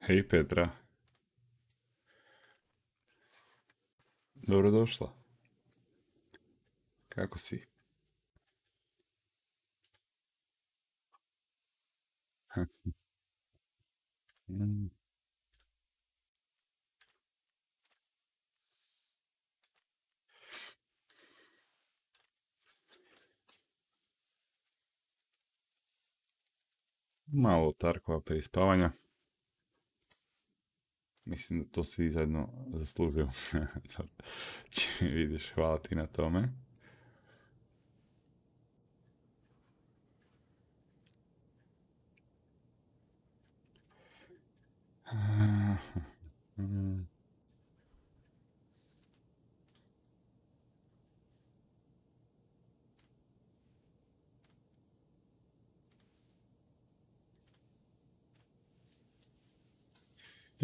Hej Petra. Dobrodošla. Kako si? Malo Tarkova prije spavanja. Mislim da to svi zajedno zaslužuju. Čim vidiš, hvala ti na tome.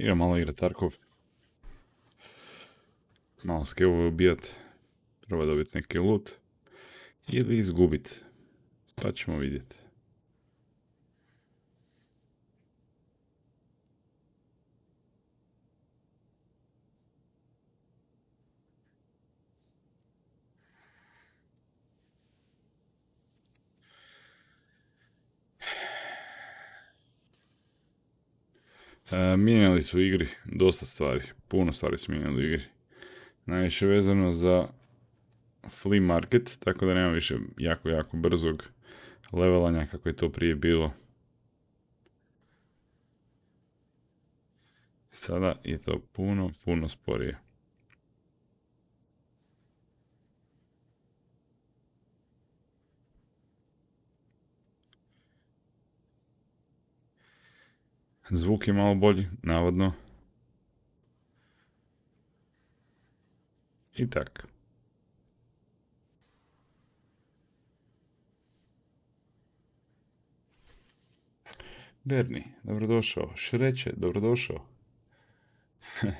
Igra malo Tarkov. Malo skillove ubijat. Treba dobiti neki loot. Ili izgubit. Pa ćemo vidjeti. E, mijenjali su igri dosta stvari, puno stvari su mijenjali u igri. Najviše vezano za flea market, tako da nema više jako, jako brzog levelanja kako je to prije bilo. Sada je to puno, puno sporije. Zvuk je malo bolji, navodno. I tak. Berni, dobrodošao. Šreće, dobrodošao.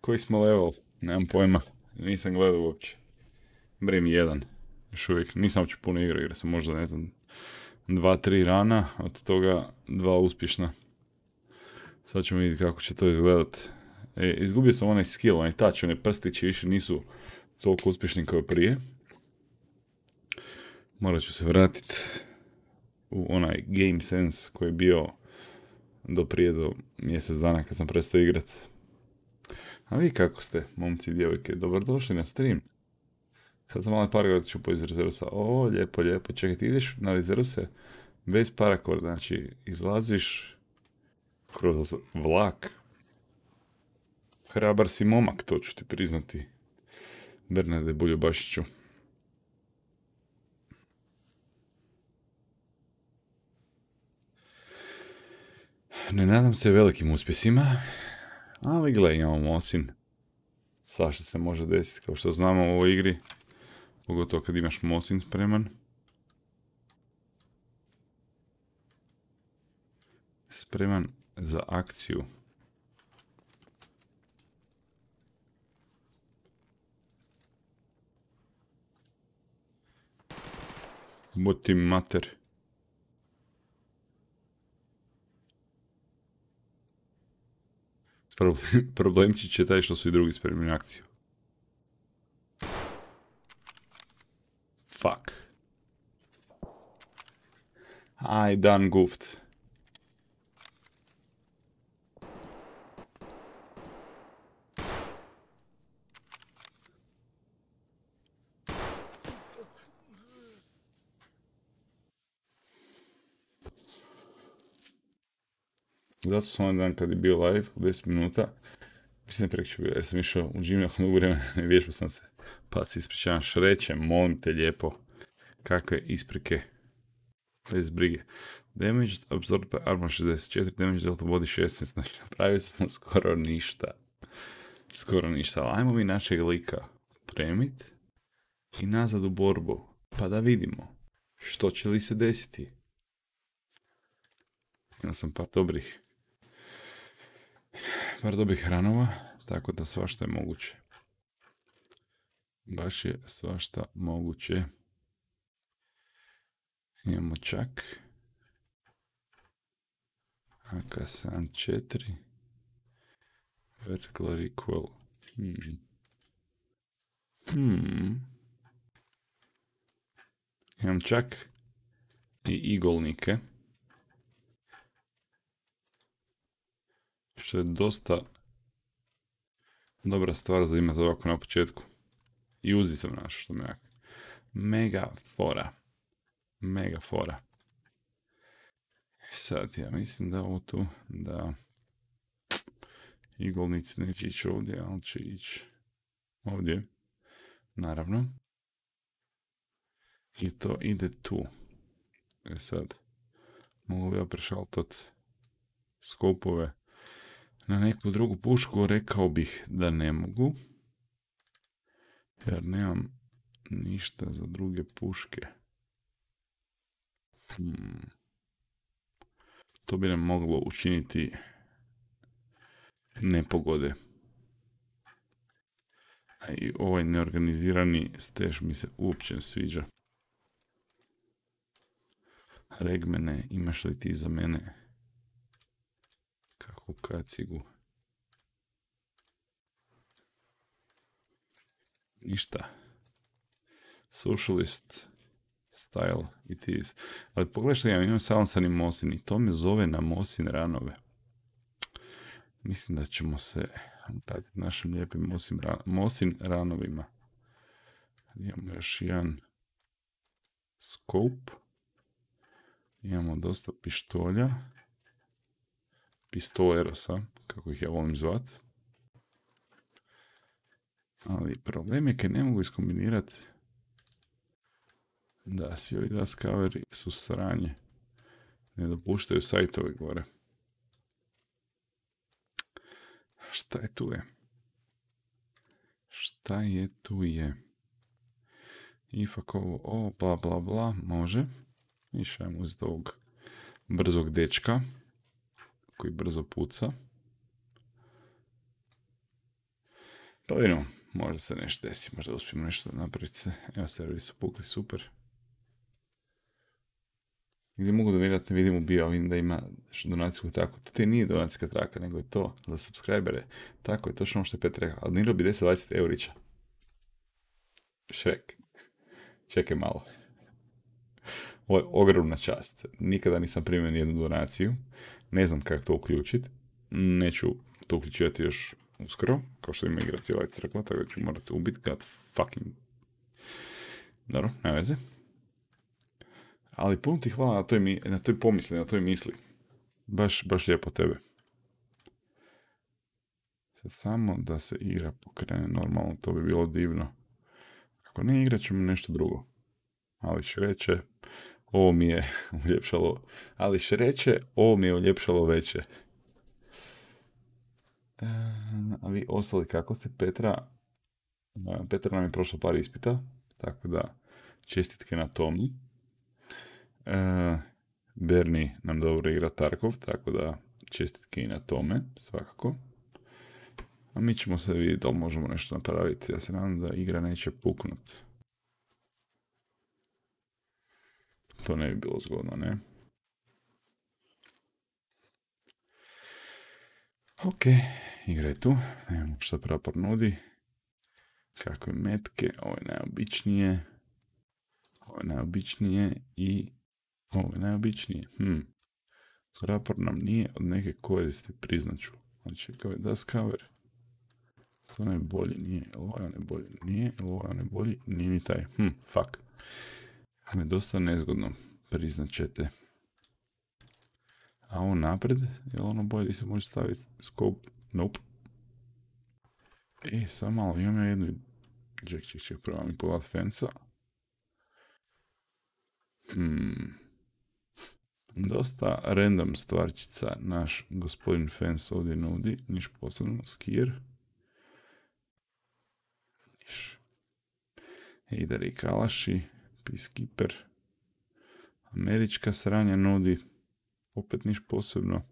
Koji smo level? Nemam pojma. Nisam gledao uopće. Brim jedan. Još uvijek. Nisam uopće puno igrao, jer sam možda, ne znam, dva, tri rana, od toga dva uspješna. Sad ćemo vidjeti kako će to izgledat. E, izgubio sam onaj skill, onaj touch, one prstići više nisu toliko uspješni kao prije. Morat ću se vratiti u onaj game sense koji je bio do prije do mjesec dana kad sam prestao igrat. A vi kako ste, momci i djevojke, dobrodošli na stream. Sad sam malo paracord ću po iz O, lijepo, lijepo. Čekaj, ti ideš na rezervse bez paracord, znači izlaziš kroz vlak. Hrabar si momak, to ću ti priznati. Bernade Buljobašiću. Ne nadam se velikim uspjesima, ali gle, imamo Mosin. Svašta se može desiti, kao što znamo u ovoj igri. Pogotovo kad imaš Mosin spreman. Spreman za akciju. Buti mater. Problemčić će taj što su i drugi spremni akciju. Fuck. I done goofed. Da sam onaj dan kad je bio live, u 10 minuta, mislim prekću bio, jer sam išao u gym nakon dugo vremena i vježbao sam se. Pa se ispričavam, šrećem, molim te lijepo, kakve isprike, bez brige. Damage absorbed by armor 64, damage delta body 16, znači napravio sam skoro ništa. Skoro ništa, ali ajmo mi našeg lika premit i nazad u borbu, pa da vidimo što će li se desiti. Imao sam par dobrih par dobih hranova, tako da svašta je moguće. Baš je svašta moguće. Imamo čak AK-74 Vertical recoil. Hmm. Hmm. Imam čak i igolnike. Što je dosta dobra stvar za imati ovako na početku. I uzi sam naš, što me Mega fora. Mega fora. Sad, ja mislim da ovo tu, da igolnici neće ići ovdje, ali će ići ovdje. Naravno. I to ide tu. E sad, mogu li ja prešaltat skopove na neku drugu pušku? Rekao bih da ne mogu. Jer nemam ništa za druge puške. Hmm. To bi nam moglo učiniti nepogode. A i ovaj neorganizirani stež mi se uopće sviđa. Regmene, imaš li ti za mene kakvu kacigu? Ništa. Socialist style it is. Ali pogledaj što ja imam salansani Mosin i to me zove na Mosin ranove. Mislim da ćemo se raditi našim lijepim Mosin, Mosin ranovima. Imamo još jedan scope. Imamo dosta pištolja. Pistolerosa, kako ih ja volim zvat. Ali problem je kad ne mogu iskombinirati da si ovi da skaveri su sranje. Ne dopuštaju sajtove gore. Šta je tu je? Šta je tu je? Ifak ovo, o, bla bla bla, može. Išajmo uz ovog brzog dečka koji brzo puca. Pa vidimo, možda se nešto desi, možda uspijemo nešto napraviti. Evo, serveri su pukli, super. Gdje mogu donirati, vidimo bio, vidim da ima donacijsku traku. To ti nije donacijska traka, nego je to za subscribere. Tako je, točno ono što je Petr rekao. Ali bi 10-20 eurića. Šrek. Čekaj malo. Ovo je ogromna čast. Nikada nisam primio nijednu donaciju. Ne znam kako to uključiti. Neću to uključivati još uskoro, kao što ima igra cijela crkla, tako da ću morati ubiti god fucking... Dobro, ne veze. Ali puno ti hvala na toj, na toj pomisli, na toj misli. Baš, baš lijepo tebe. Sad samo da se igra pokrene normalno, to bi bilo divno. Ako ne, igrat ćemo nešto drugo. Ali reče, ovo mi je uljepšalo, ali reče, ovo mi je uljepšalo veće. E, a vi ostali kako ste? Petra, Petra nam je prošlo par ispita, tako da čestitke na tomu. E, Berni nam dobro igra Tarkov, tako da čestitke i na tome, svakako. A mi ćemo se vidjeti da možemo nešto napraviti. Ja se nadam da igra neće puknut. To ne bi bilo zgodno, ne? Ok, igra je tu. Nemamo što prapor nudi. Kakve metke, ovo je najobičnije. Ovo je najobičnije i ovo je najobičnije. Hm. Nam nije od neke koristi, priznaću. Znači, kao je cover. To bolji, nije. Ovo je bolji, nije. Ovo je bolji, nije ni taj. Hm, fuck. Je dosta nezgodno, priznat ćete. A ovo napred, je ono bolje da se može staviti scope? Nope. E, samo malo, imam ja jednu... Ček, ček, ček, prvo mi pogledat fenca. Hmm. Dosta random stvarčica naš gospodin Fens ovdje nudi, niš posebno, skier. Niš. i Kalaši, Peacekeeper. Američka sranja nudi, opet niš posebno.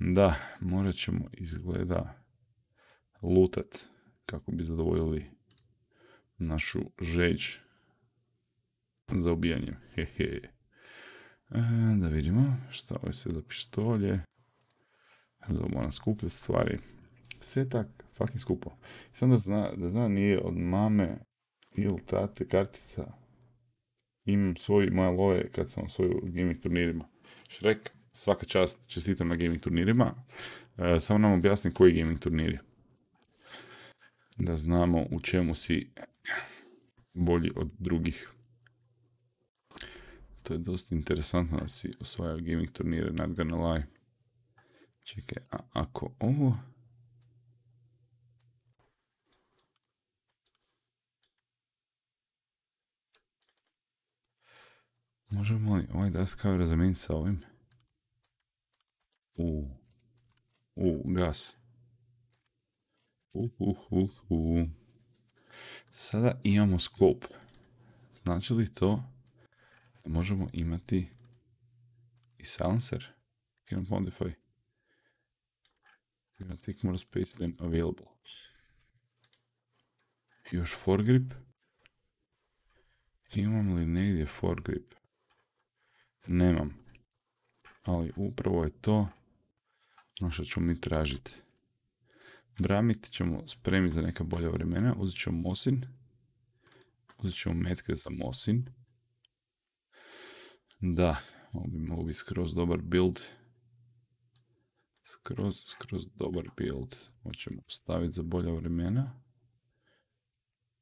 Da, morat ćemo izgleda lutat kako bi zadovoljili našu žeđ za ubijanjem. Hehe. E, da vidimo šta ovo se za pištolje. Za moram skupljati stvari. Sve tak, fucking skupo. Sam zna, da zna nije od mame ili tate kartica. Imam svoj moje love kad sam svoju gaming turnirima. Šrek, svaka čast, čestitam na gaming turnirima. E, samo nam objasni koji gaming turniri. Da znamo u čemu si bolji od drugih. To je dosta interesantno da si osvajao gaming turnire, not gonna lie. Čekaj, a ako ovo... Možemo li ovaj daskavera zamijeniti sa ovim? U, u, gas. Uh, uh, uh, uh. Sada imamo scope. Znači li to da možemo imati i silencer? Can modify. Gonna take more space than available. Još foregrip. Imam li negdje foregrip? Nemam. Ali upravo je to ono što ćemo mi tražiti. Bramit ćemo spremiti za neka bolja vremena. Uzet ćemo Mosin. Uzet ćemo metke za Mosin. Da, ovo bi mogu biti skroz dobar build. Skroz, skroz dobar build. Hoćemo staviti za bolja vremena.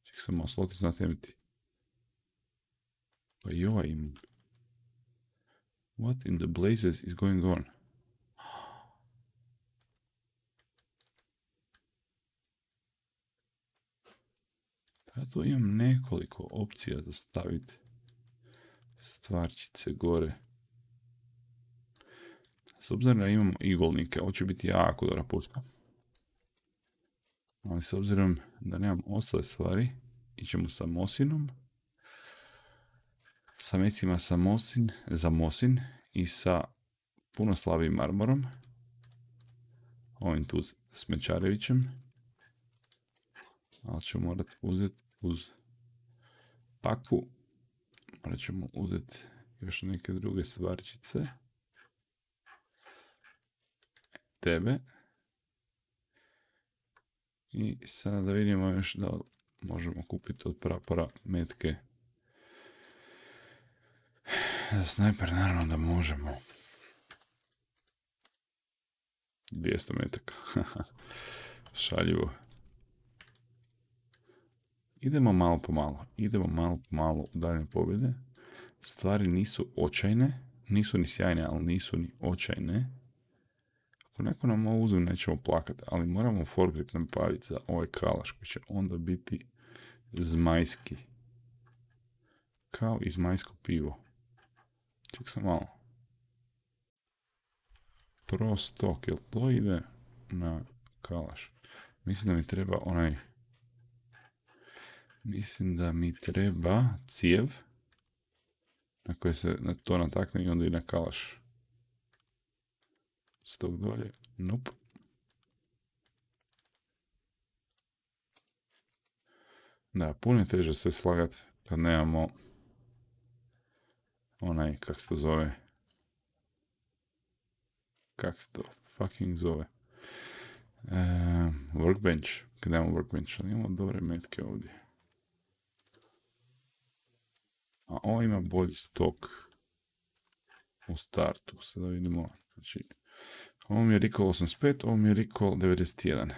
Ček sam malo sloti znatemiti. Pa i ovaj im. What in the blazes is going on? Ja tu imam nekoliko opcija za staviti stvarčice gore. S obzirom da imamo igolnike, ovo će biti jako dobra puška. Ali s obzirom da nemam ostale stvari, ićemo sa Mosinom. Sa mecima sa Mosin, za Mosin i sa puno slabijim marmorom. Ovim tu Smečarevićem. Ali ćemo morati uzeti uz paku. Morat ćemo uzeti još neke druge stvarčice. Tebe. I sada da vidimo još da možemo kupiti od prapora metke. Za snajper naravno da možemo. 200 metaka. Šaljivo. Idemo malo po malo, idemo malo po malo u daljne pobjede. Stvari nisu očajne, nisu ni sjajne, ali nisu ni očajne. Ako neko nam ovo uzme, nećemo plakati, ali moramo foregrip napraviti za ovaj kalaš koji će onda biti zmajski. Kao i zmajsko pivo. Ček sam malo. Pro stok, jel to ide na kalaš? Mislim da mi treba onaj Mislim da mi treba cijev na koje se na to natakne i onda i na kalaš. S tog dolje. Nope. Da, puno je teže sve slagat kad nemamo onaj, kak se to zove, kak se to fucking zove, e, workbench, kad nemamo workbench, ali imamo dobre metke ovdje. A ovo ima bolji stok u startu. Sada vidimo. Znači, ovo mi je recall 85, ovo mi je recall 91.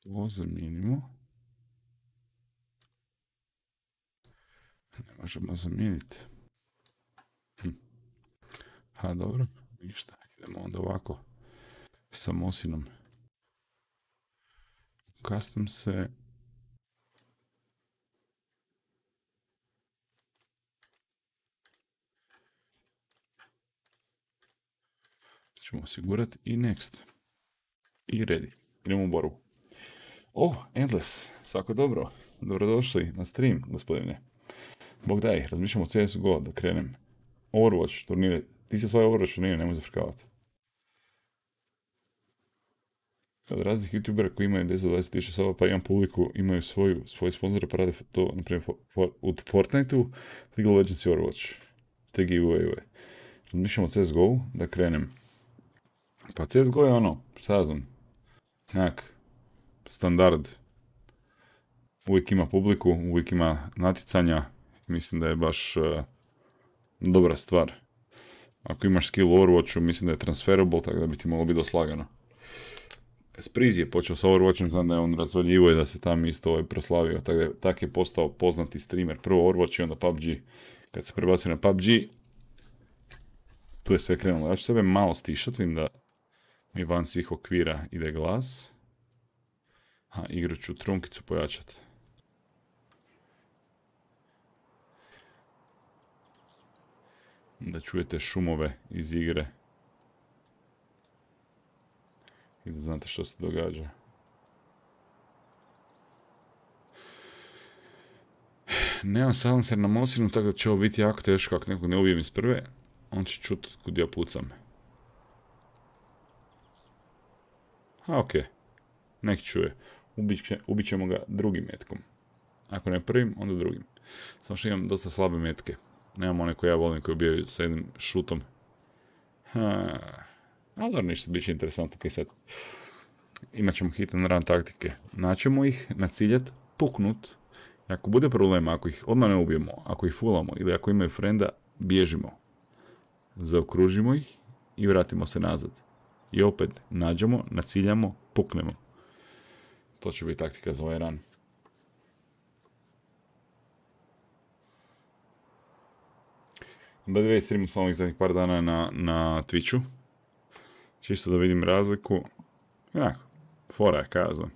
To zamijenimo. Ne možemo zamijeniti. Hm. Ha, dobro, ništa. Idemo onda ovako sa Mosinom. Custom se ćemo osigurati i next. I ready. Idemo u borbu. Oh, Endless, svako dobro. Dobrodošli na stream, gospodine. Bog daj, razmišljamo o CSGO da krenem. Overwatch turnire. Ti si svoj Overwatch turnire, nemoj zafrkavati. Od raznih youtubera koji imaju 10-20 tisuća saba pa imam publiku, imaju svoju, svoje sponzore pa rade to, na primjer, u Fortnite-u, League of Legends i Overwatch. Te giveaway-ove. Razmišljamo o CSGO da krenem Pa CSGO je ono, šta znam, nekak standard. Uvijek ima publiku, uvijek ima naticanja. Mislim da je baš uh, dobra stvar. Ako imaš skill u Overwatchu, mislim da je transferable, tako da bi ti moglo biti doslagano. Spriz je počeo s Overwatchem, znam da je on razvaljivo i da se tam isto ovaj proslavio, tako da tak je postao poznati streamer. Prvo Overwatch i onda PUBG. Kad se prebacio na PUBG, tu je sve krenulo. Ja ću sebe malo stišat, vidim da mi van svih okvira ide glas. A, igru ću trunkicu pojačati. Da čujete šumove iz igre. I da znate što se događa. Nemam silencer na Mosinu, tako da će ovo biti jako teško ako nekog ne ubijem iz prve. On će čut kud ja pucam. A, okej. Okay. Nek čuje. Ubit, ćemo ga drugim metkom. Ako ne prvim, onda drugim. Samo što imam dosta slabe metke. Nemam one koje ja volim koje ubijaju sa jednim šutom. Ha. Ali ništa, bit će interesantno kaj sad. Imat ćemo hitan ran taktike. Naćemo ih, naciljat, puknut. ako bude problema, ako ih odmah ne ubijemo, ako ih fulamo ili ako imaju frenda, bježimo. Zaokružimo ih i vratimo se nazad. I opet nađemo, naciljamo, puknemo. To će biti taktika za ovaj ran. By the way, streamu sam ovih zadnjih par dana na, na Twitchu. Čisto da vidim razliku. Onako, fora je kazan.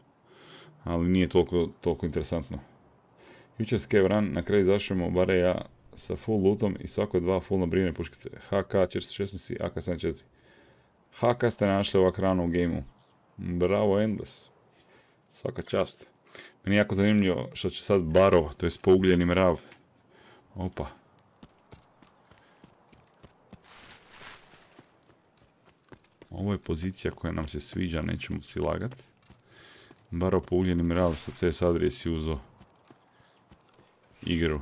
Ali nije toliko, toliko interesantno. Jučer s Run, na kraju zašljemo, bare ja, sa full lootom i svako dva full nabrine puškice. HK 416 i AK-74. HK ste našli ovak rano u gameu. Bravo Endless. Svaka čast. Meni je jako zanimljivo što će sad Baro, to je pougljeni mrav. Opa. Ovo je pozicija koja nam se sviđa, nećemo si lagat. Baro pougljeni mrav sa CS adresi uzo igru.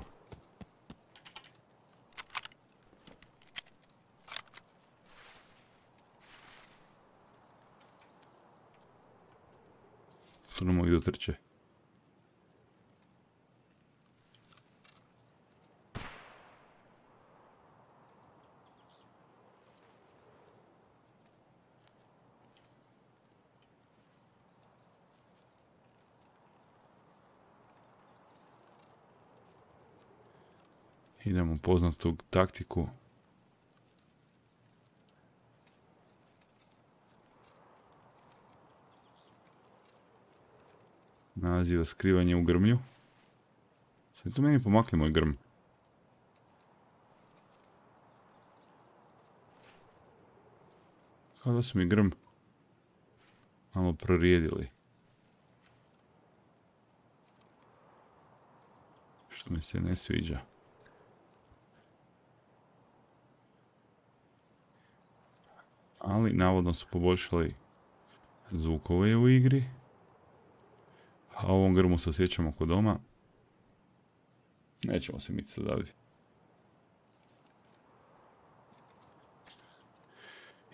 Tu ne mogu dotrče. Idemo poznatu taktiku. Naziva skrivanje u grmlju. Sve tu meni pomakli moj grm. Kao da su mi grm malo prorijedili. Što mi se ne sviđa. Ali navodno su poboljšali zvukove u igri. A ovom grmu se osjećamo kod doma. Nećemo se mići odavdje.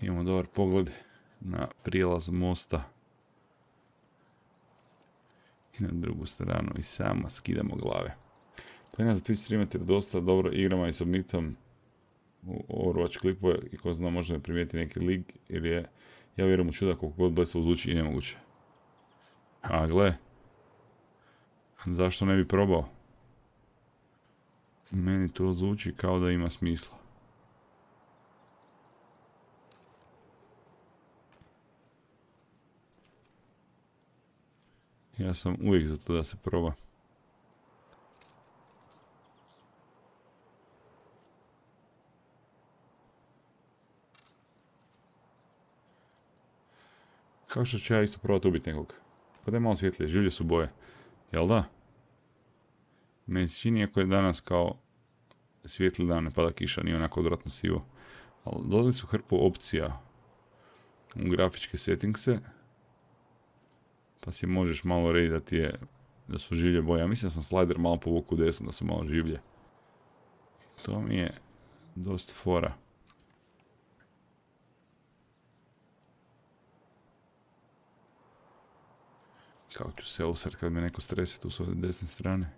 Imamo dobar pogled na prijelaz mosta. I na drugu stranu i samo skidamo glave. Plina za Twitch streamati dosta dobro igrama i submitom u Overwatch klipove i ko zna možda me primijeti neki lig jer je ja vjerujem u čuda koliko god blesavo zvuči i nemoguće. A gle, Zašto ne bi probao? Meni to zvuči kao da ima smisla. Ja sam uvijek za to da se proba. Kako što ću ja isto probati ubiti nekog? Pa da je malo svjetlije, življe su boje. Jel da? Meni se čini je danas kao svijetli dan, ne pada kiša, nije onako odvratno sivo. Ali dodali su hrpu opcija u grafičke settingse. Pa si možeš malo reći da ti je, da su življe boje. Ja mislim da sam slider malo povuku desno, da su malo življe. To mi je dosta fora. Kako ću se usred kad me neko stresi tu s ove desne strane.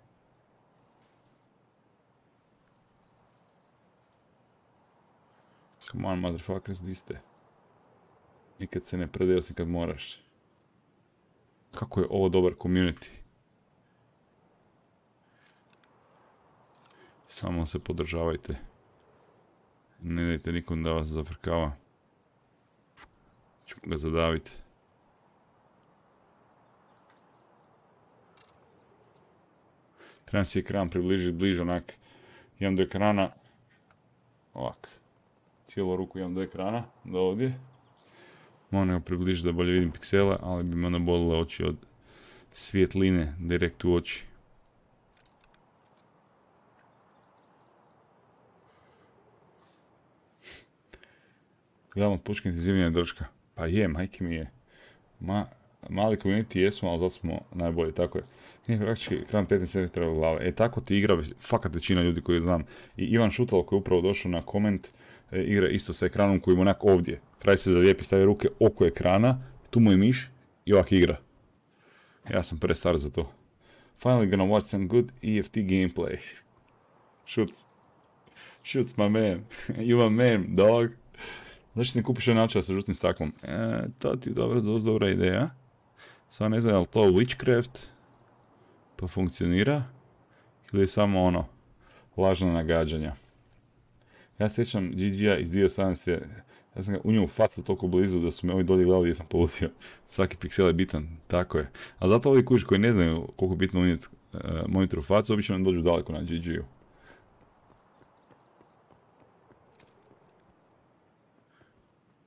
Come on, motherfuckers, di ste? Nikad se ne predeo si kad moraš. Kako je ovo dobar community. Samo se podržavajte. Ne dajte nikom da vas zafrkava. Ćemo ga zadaviti. Trebam si ekran približiti bliže onak. Imam do ekrana. Ovak. Cijelu ruku imam do ekrana. Do ovdje. Moram ga približiti da bolje vidim piksele, ali bi me onda bolile oči od svjetline direkt u oči. Gledam od pučke intenzivnija drška. Pa je, majke mi je. Ma, mali community jesmo, ali zato smo najbolji, tako je. Nije praktički ekran 15 cm glave. E, tako ti igra, fakat većina ljudi koji znam. I Ivan Šutal koji je upravo došao na koment, e, igra isto sa ekranom koji mu onak ovdje. Fraj se zalijepi, stavi ruke oko ekrana, tu mu je miš i ovak igra. Ja sam prestar za to. Finally gonna watch some good EFT gameplay. Shoots. Shoots my man. you a man, dog. Zašto ne kupiš jedan sa žutim staklom? E, to ti je dobra, dobra ideja. Samo ne znam je li to witchcraft pa funkcionira ili je samo ono lažna nagađanja. Ja sjećam GG-a iz 2018. Ja sam ga u nju facu toliko blizu da su me ovi dolje gledali gdje sam polutio. Svaki piksel je bitan, tako je. A zato ovi kući koji ne znaju koliko je bitno unijeti uh, monitor u facu, obično ne dođu daleko na GG-u.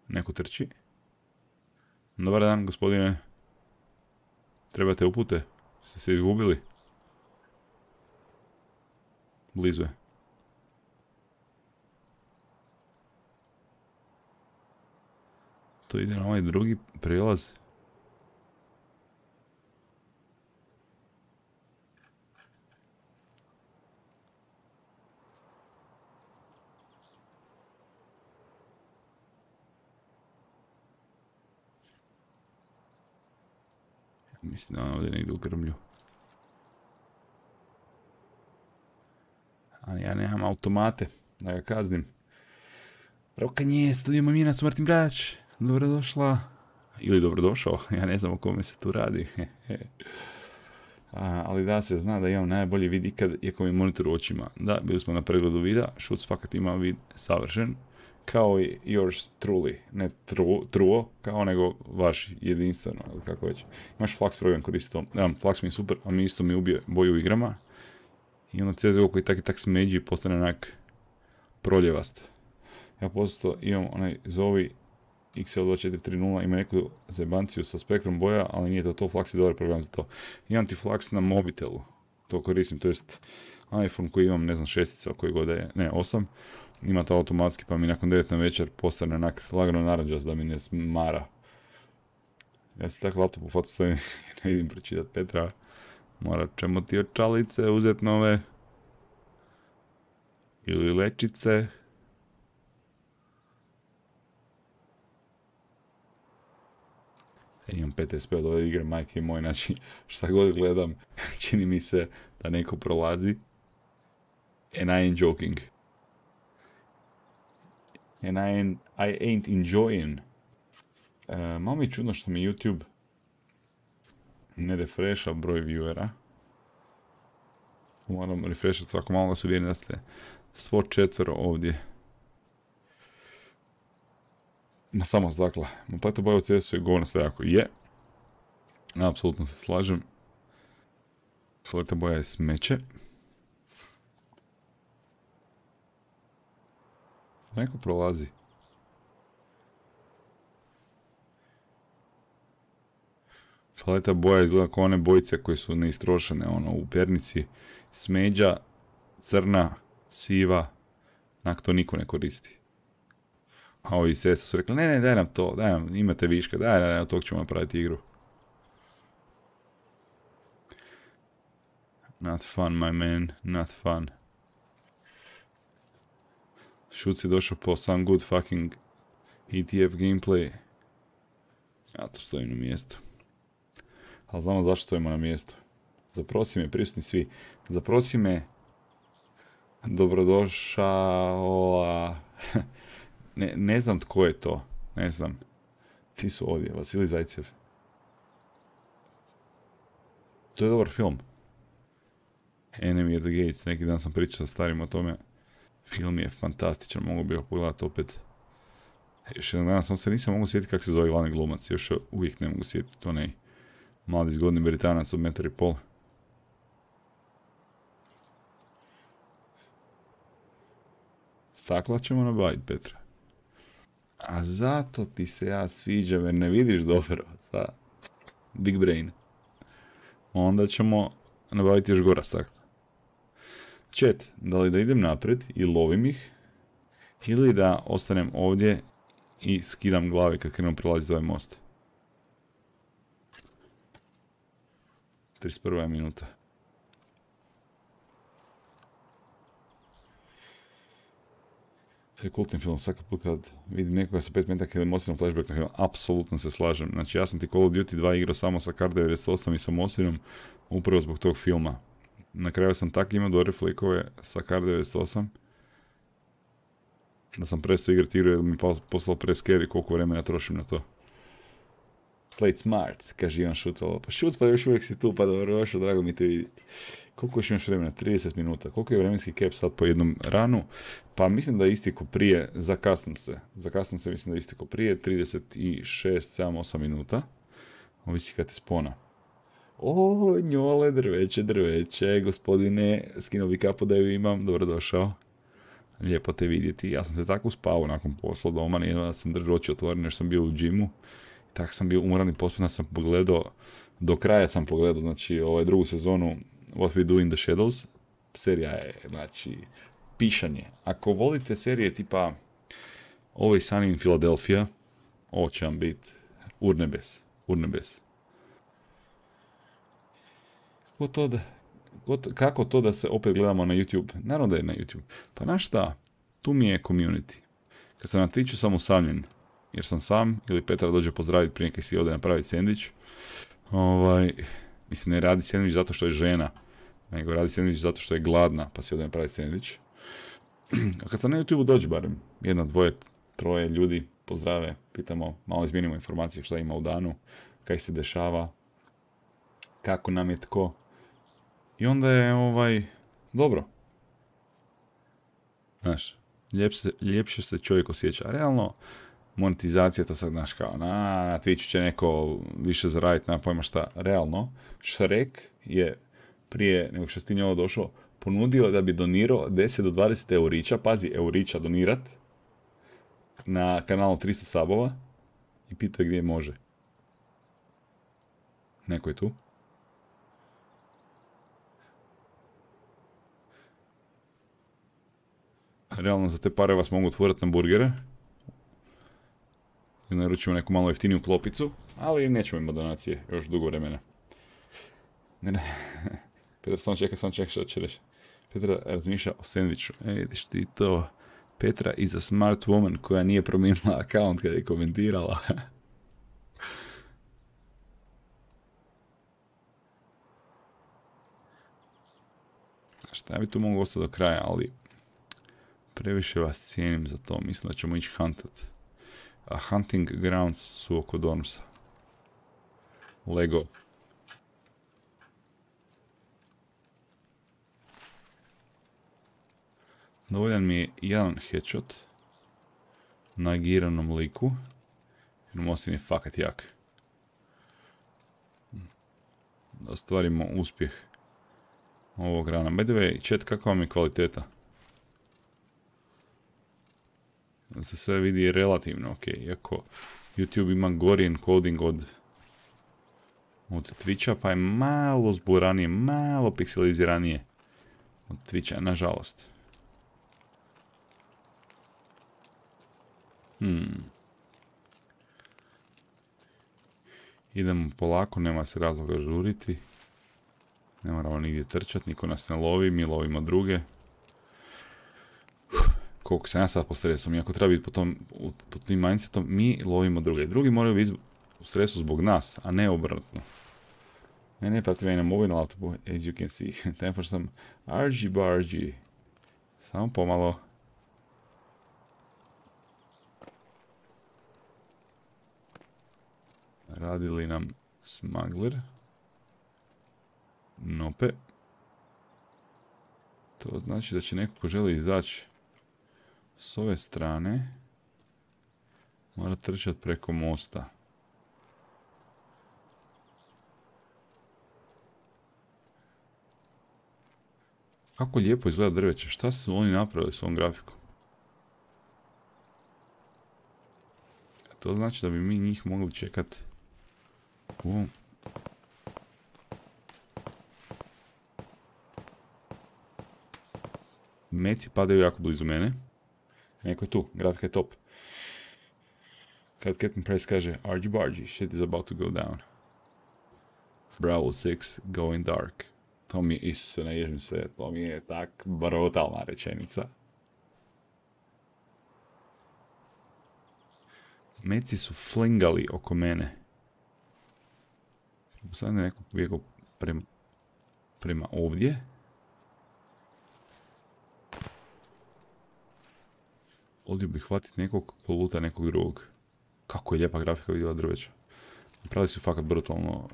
Neko trči. Dobar dan, gospodine. Trebate upute? Ste se izgubili? Blizu je. To ide na ovaj drugi prijelaz. Mislim da on ovdje negdje u grmlju. Ali ja nemam automate da ga kaznim. Rokanje, studio Mamina su Martin Brač. Dobrodošla. Ili dobrodošao, ja ne znam o kome se tu radi. A, ali da se zna da imam najbolji vid ikad, iako mi monitor u očima. Da, bili smo na pregledu vida, Šuc fakat ima vid savršen kao i yours truly, ne truo, kao nego vaš jedinstveno, ili kako već. Imaš Flux program koristi to, ja, Flux mi je super, a mi isto mi ubije boju u igrama. I onda CZO koji tak i tak smeđi postane onak proljevast. Ja posto imam onaj Zovi XL2430, ima neku zebanciju sa spektrom boja, ali nije to to, Flux je dobar program za to. Imam ti Flux na mobitelu, to koristim, to jest iPhone koji imam, ne znam, šestica koji god je, ne, osam, ima to automatski pa mi nakon 9 na večer postane onak lagano naranđas da mi ne smara. Ja si tako laptop u fotu stavim ne vidim pročitat Petra. Morat ćemo ti očalice uzet nove. Ili lečice. E, imam PTSP od ove igre, majke moj, znači šta god gledam, čini mi se da neko prolazi. And I ain't joking and I ain't, I ain't enjoying. E, malo mi je čudno što mi YouTube ne refresha broj viewera. Moram refreshat svako malo da se uvjerim da ste svo četvero ovdje. Ma samo dakle, Mopata boja u CS-u je govna jako je. Apsolutno se slažem. Paleta boja je smeće. Neko prolazi. Paleta boja izgleda kao one bojice koje su neistrošene, ono, u pernici. Smeđa, crna, siva, nak to niko ne koristi. A ovi sesa su rekli, ne, ne, daj nam to, daj nam, imate viška, daj, daj, daj, tog ćemo napraviti igru. Not fun, my man, not fun. Šuc je došao po some good fucking ETF gameplay. Ja to stojim na mjestu. Ali znamo zašto stojimo na mjestu. Zaprosi me, prisutni svi. Zaprosi me, dobrodošao. ne, ne znam tko je to. Ne znam. Svi su ovdje. Vasili Zajcev. To je dobar film. Enemy at the Gates. Neki dan sam pričao sa starim o tome. Film je fantastičan. Mogu bih ga pogledati opet. Još jedan dan sam se nisam mogu sjetiti kako se zove glavni glumac. Još uvijek ne mogu sjetiti. To ne mladi zgodni Britanac od metar i pol. Stakla ćemo nabaviti, Petra. A zato ti se ja sviđam jer ne vidiš dobro. Da. Big brain. Onda ćemo nabaviti još gora stakla. Chat, da li da idem naprijed i lovim ih, ili da ostanem ovdje i skidam glavi kad krenem prelaziti ovaj most. 31. minuta. Kultni film, svaki put kad vidim nekoga sa 5 metaka ili Mosinom flashback na film, apsolutno se slažem. Znači ja sam ti Call of Duty 2 igrao samo sa Kar 98 i sa Mosinom, upravo zbog tog filma. Na kraju sam tak imao dobre flikove sa Kar 98, da sam prestao igrati igru jer mi poslao pre scary koliko vremena trošim na to. Play smart, kaže Ivan Šutalo. Pa šut, pa još uvijek si tu, pa dobro došao, drago mi te vidjeti. Koliko još imaš vremena? 30 minuta. Koliko je vremenski cap sad po jednom ranu? Pa mislim da je istiko prije, zakasnim se. Zakasnim se, mislim da je istiko prije, 36, 7, 8 minuta. Ovisi kad te spona. O, njole, drveće, drveće, gospodine, skinuo bi kapu da ju imam, dobrodošao. Lijepo te vidjeti. Ja sam se tako uspao nakon posla doma, nije da sam držao oči otvorene jer sam bio u džimu. Tak sam bio umoran i pospješno sam pogledao, do kraja sam pogledao, znači ovaj drugu sezonu What We Do in the Shadows. Serija je, znači, pišanje. Ako volite serije tipa Ovaj Sunny in Philadelphia, ovo će vam biti urnebes, urnebes. Kako to, da, kako to da se opet gledamo na YouTube? Naravno da je na YouTube. Pa na šta? Tu mi je community. Kad sam na Twitchu sam usamljen, jer sam sam, ili Petra dođe pozdraviti prije nekaj si ode napraviti sandvič. Ovaj, mislim, ne radi sandvič zato što je žena, nego radi sandvič zato što je gladna, pa si ode napraviti sandvič. A kad sam na YouTube dođe barem jedna, dvoje, troje ljudi pozdrave, pitamo, malo izmijenimo informacije šta ima u danu, kaj se dešava, kako nam je tko. I onda je ovaj, dobro. Znaš, ljepše se čovjek osjeća. Realno, monetizacija, to sad, znaš, kao, na, na Twitchu će neko više zaraditi, na pojma šta. Realno, Shrek je prije nego što si ovo došao, ponudio da bi donirao 10 do 20 eurića, pazi, eurića donirat, na kanalu 300 sabova i pitao je gdje može. Neko je tu? Realno za te pare vas mogu otvoriti na burgere i naručimo neku malo jeftiniju klopicu, ali nećemo imati donacije još dugo vremena. Ne, ne. Petra samo čeka, samo čeka što će reći. Petra razmišlja o sandviču. E, vidiš ti to. Petra is a smart woman koja nije promijenila account kada je komentirala. Šta bi tu mogu ostati do kraja, ali previše vas cijenim za to. Mislim da ćemo ići huntat. A hunting grounds su oko Dormsa. Lego. Dovoljan mi je jedan headshot na giranom liku. Jer Mosin je fakat jak. Da ostvarimo uspjeh ovog rana. By the way, chat, kakva vam je kvaliteta? da se sve vidi relativno ok, iako YouTube ima gori encoding od od Twitcha, pa je malo zburanije, malo pikseliziranije od Twitcha, nažalost. Hmm. Idemo polako, nema se razloga žuriti. Ne moramo nigdje trčati, niko nas ne lovi, mi lovimo druge koliko sam ja sad po stresom, iako treba biti po, tom, po tim mindsetom, mi lovimo druge. Drugi moraju biti u stresu zbog nas, a ne obratno. Ne, prati me na mobilnom laptopu, as you can see. Time for some argy bargy. Samo pomalo. Radi li nam smuggler? Nope. To znači da će neko ko želi izaći s ove strane mora trčati preko mosta. Kako lijepo izgleda drveće. Šta su oni napravili s ovom grafikom? To znači da bi mi njih mogli čekati u ovom Meci padaju jako blizu mene. Neko je tu, grafika je top. Kad Captain Price kaže Argy bargy, shit is about to go down. Bravo 6, going dark. To mi je, isuse, naježim se, to mi je tak brutalna rečenica. Meci su flingali oko mene. Sad neko bijegao prema, prema ovdje. Volio bih hvatiti nekog ko luta nekog drugog. Kako je lijepa grafika vidjela drveća. Napravili su fakat brutalno,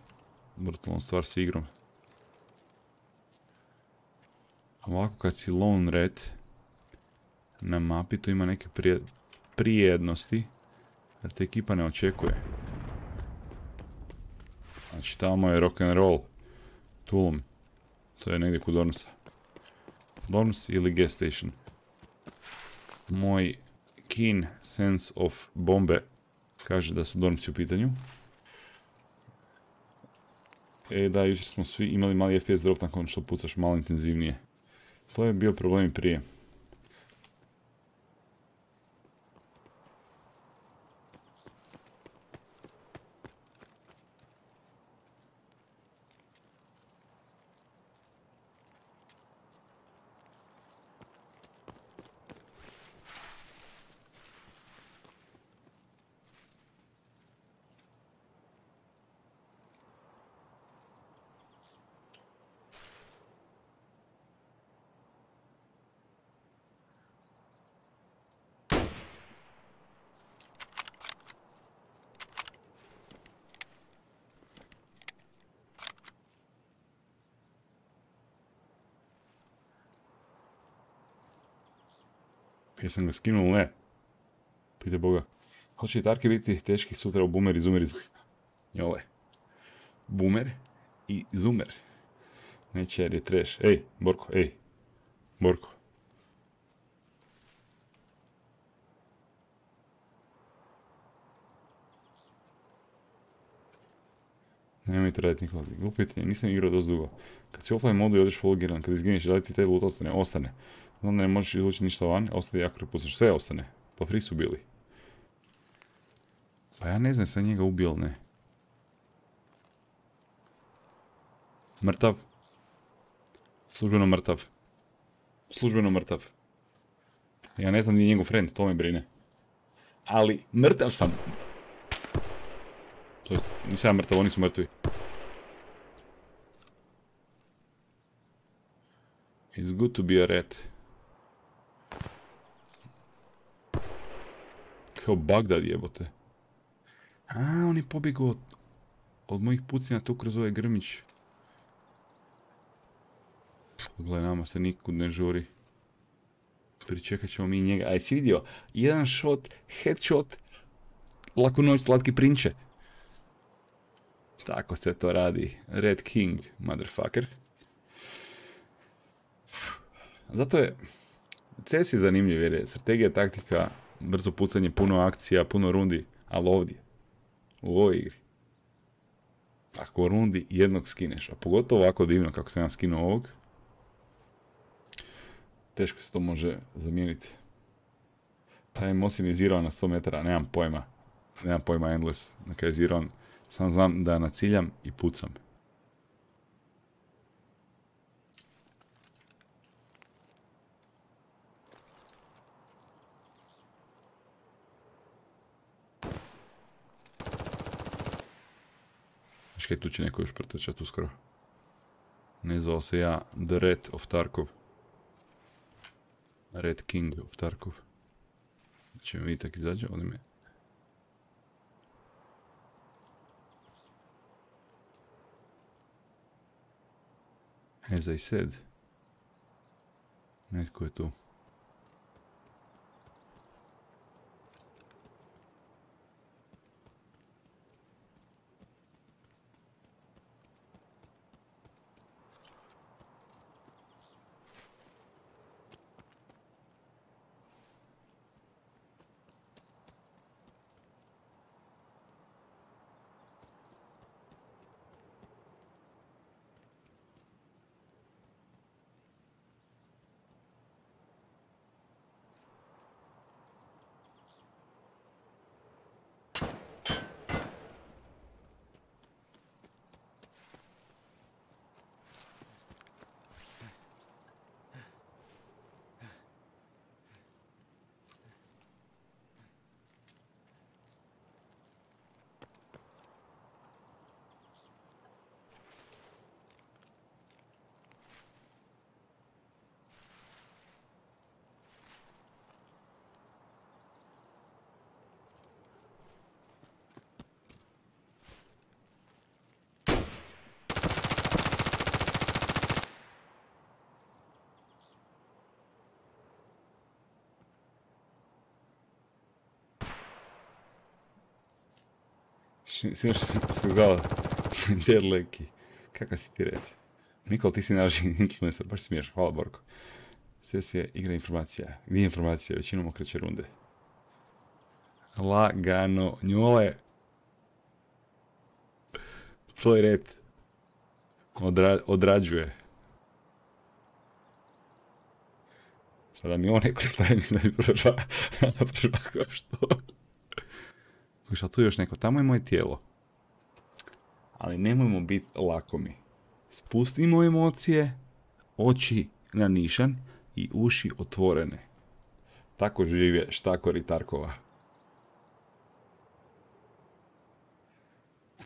brutalno stvar s igrom. Ovako kad si lone red na mapi, tu ima neke prijednosti jer te ekipa ne očekuje. Znači tamo je rock and roll. Tulum. To je negdje kod Dormsa. Dorms ili gas station. Moj keen sense of bombe kaže da su Dormsi u pitanju. E da, jučer smo svi imali mali FPS drop nakon što pucaš malo intenzivnije. To je bio problem i prije. Jesam ga skinuo ne? Pite Boga. Hoće li Tarke biti teški sutra u Boomer i Zoomer. Jole. Boomer i Zoomer. Neće jer je trash. Ej, Borko, ej. Borko. Nemojte raditi Nikola. Glupo nisam igrao dosta dugo. Kad si offline modu i odeš full kad izgineš, da li ti taj loot ostane? Ostane. Onda ne možeš izlučiti ništa van, ostane jako pucaš. Sve ostane. Pa free su bili. Pa ja ne znam, sam njega ubio ne. Mrtav. Službeno mrtav. Službeno mrtav. Ja ne znam ni njegov friend, to me brine. Ali, mrtav sam. To jest, nisam ja mrtav, oni su mrtvi. It's good to be a rat. Kao Bagdad jebote. A, on je pobjegao od, od mojih pucnja tu kroz ovaj grmić. Gledaj, nama se nikud ne žuri. Pričekat ćemo mi njega. Aj, si vidio? Jedan shot, headshot, lako noć slatki prinče. Tako se to radi. Red King, motherfucker. Zato je CS je zanimljiv jer je strategija, taktika, brzo pucanje, puno akcija, puno rundi, ali ovdje, u ovoj igri. Ako rundi jednog skineš, a pogotovo ovako divno kako sam ja skinuo ovog, teško se to može zamijeniti. Taj Mosin je zero na 100 metara, nemam pojma. Nemam pojma endless, na je zero sam znam da naciljam i pucam. Znaš kaj, tu će neko još pretrčat uskoro. Ne zvao se ja The Red of Tarkov. Red King of Tarkov. Znači mi tak izađe, ovdje me... As I said. Netko je tu. Sinoć sam skazala Dead Leki. Kakav si ti red? Nikol, ti si naš influencer, baš smiješ. Hvala Borko. Sesija igra informacija. Gdje je informacija? Većinom okreće runde. Lagano. Njole. Tvoj red. Odra odrađuje. Sada mi on neko ne mislim da bi prošla. prošla kao što. Kuša, tu još neko, tamo je moje tijelo. Ali nemojmo biti lakomi. Spustimo emocije, oči na nišan i uši otvorene. Tako žive štakori Tarkova.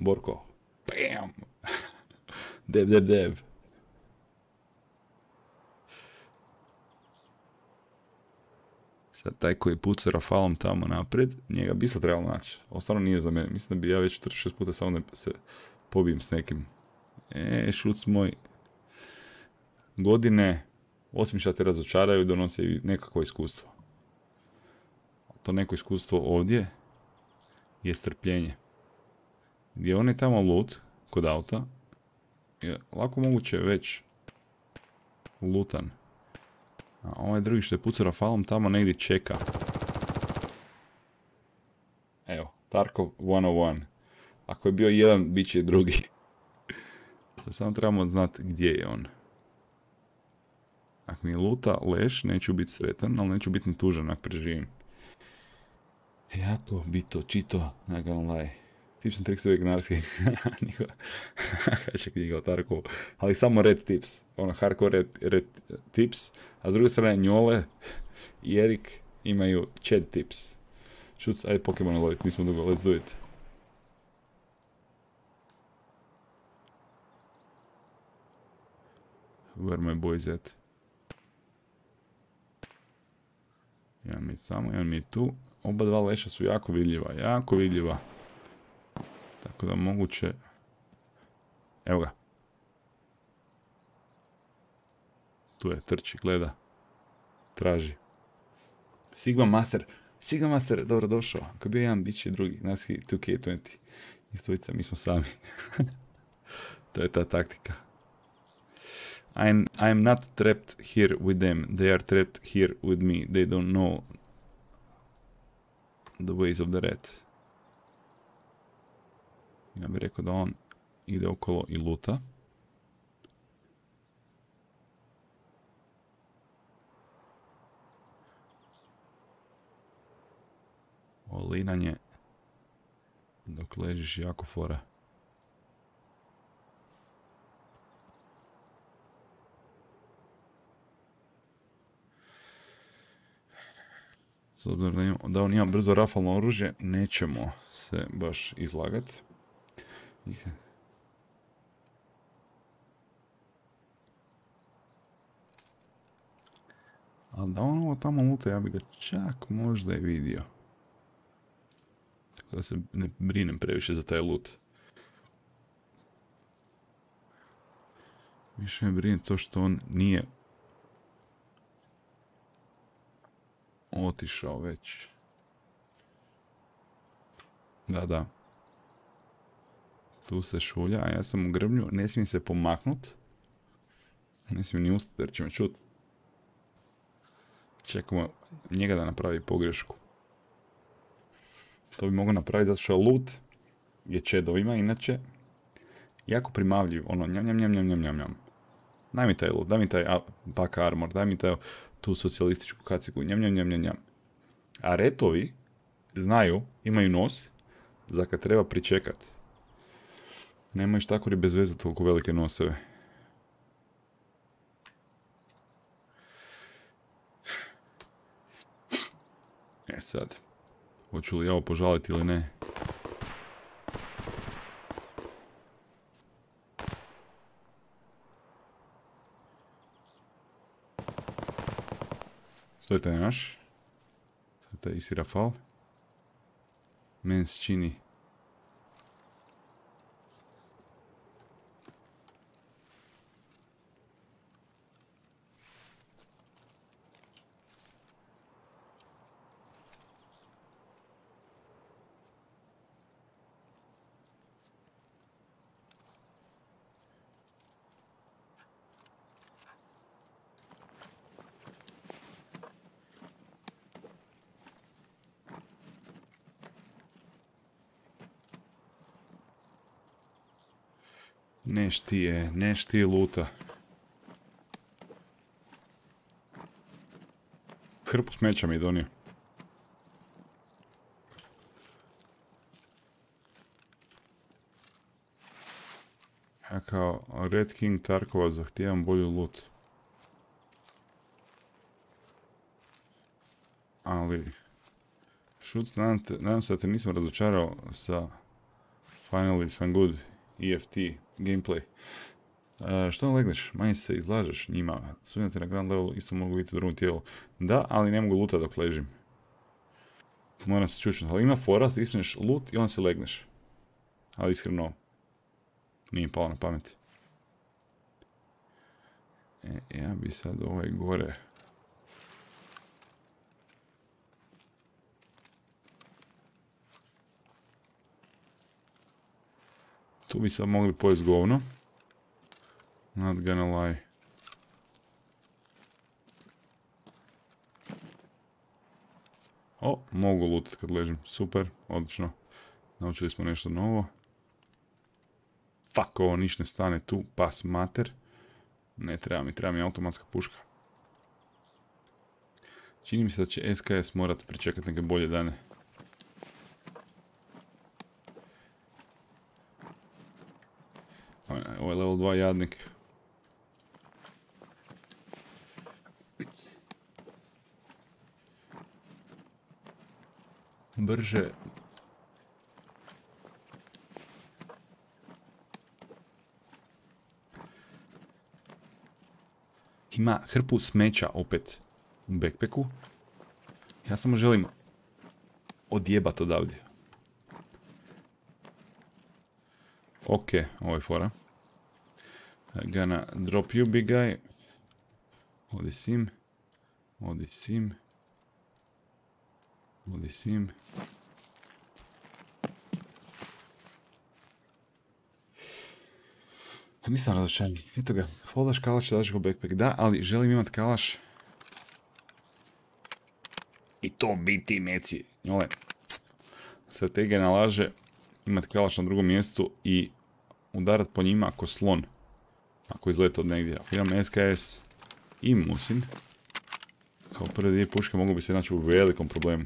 Borko. Bam! Deb, deb, deb. Sad taj koji puca Rafalom tamo napred, njega bi isto trebalo naći. Ovo nije za mene. Mislim da bi ja već 46 puta samo da se pobijem s nekim. E, šuc moj. Godine, osim što te razočaraju, donose i nekakvo iskustvo. To neko iskustvo ovdje je strpljenje. Gdje on je tamo loot, kod auta, je lako moguće već lutan. A ovaj drugi što je pucao Rafalom tamo negdje čeka. Evo, Tarkov 101. Ako je bio jedan, bit će drugi. samo trebamo znati gdje je on. Ako mi luta leš, neću biti sretan, ali neću biti ni tužan ako preživim. Bi to čito, ne gonna Tips and tricks veganarski. Kače knjiga o Tarkovu. Ali samo red tips. Ono, hardcore red, red tips. A s druge strane, Njole i Erik imaju chat tips. Šuc, ajde Pokemon lovit, nismo dugo, let's do it. Where my boys at? Jedan mi tamo, jedan mi tu. Oba dva leša su jako vidljiva, jako vidljiva. Tako da moguće... Evo ga. Tu je, trči, gleda. Traži. Sigma Master. Sigma Master, dobro došao. Ako bio jedan, bit će drugi. Nas je 2K20. Istovica, mi smo sami. to je ta taktika. I'm, I'm not trapped here with them. They are trapped here with me. They don't know the ways of the rat. Ja bih rekao da on ide okolo i luta. Ovo linanje dok ležiš jako fora. S da on ima brzo rafalno oružje, nećemo se baš izlagati. Okay. Ali da on ovo tamo luta, ja bi ga čak možda i vidio. Tako da se ne brinem previše za taj lut. Više me brine to što on nije otišao već. Da, da. Tu se šulja, a ja sam u grblju, ne smijem se pomaknut. Ne smijem ni ustati jer će me čut. Čekamo njega da napravi pogrešku. To bi mogao napraviti zato što loot je čedovima, inače jako primavljiv, ono njam njam njam njam njam njam njam. Daj mi taj loot, daj mi taj pak armor, daj mi taj, tu socijalističku kaciku, njam njam njam njam njam. A retovi znaju, imaju nos, za kad treba pričekat. Nemaju štakori bez veze toliko velike noseve. E sad, hoću li ja ovo požaliti ili ne? To je taj naš. To je taj isi Rafal. Men se čini Neš ti je, neš ti luta. Hrpu smeća mi donio. Ja kao Red King Tarkova zahtijevam bolju loot. Ali... Šuc, nadam, se da te nisam razočarao sa Finally some good EFT gameplay. Što legneš? Manje se izlažeš njima. Sumnjate na grand levelu isto mogu biti u drugom tijelu. Da, ali ne mogu luta dok ležim. Moram se čučnuti. Ali ima fora, stisneš loot i onda se legneš. Ali iskreno, nije palo na pamet. E, ja bi sad ovaj gore... Tu bi sad mogli pojest govno. Not gonna lie. O, mogu lutat kad ležim. Super, odlično. Naučili smo nešto novo. Fuck, ovo niš ne stane tu. Pas mater. Ne treba mi, treba mi automatska puška. Čini mi se da će SKS morat pričekati neke bolje dane. Ovo je level 2 jadnik. Brže. Ima hrpu smeća opet u backpacku. Ja samo želim odjebat odavdje. Ok, ovo je fora. I'm gonna drop you, big guy. Ovdje sim. Ovdje sim. Ovdje sim. Nisam razočaran. Eto ga. Foldaš kalaš, daš go backpack. Da, ali želim imat kalaš. I to biti meci. Njole. Strategija nalaže imat kalaš na drugom mjestu i udarat po njima ako slon. Ako izleta od negdje. Ako imam SKS i Musin, kao prve dvije puške mogu bi se naći u velikom problemu.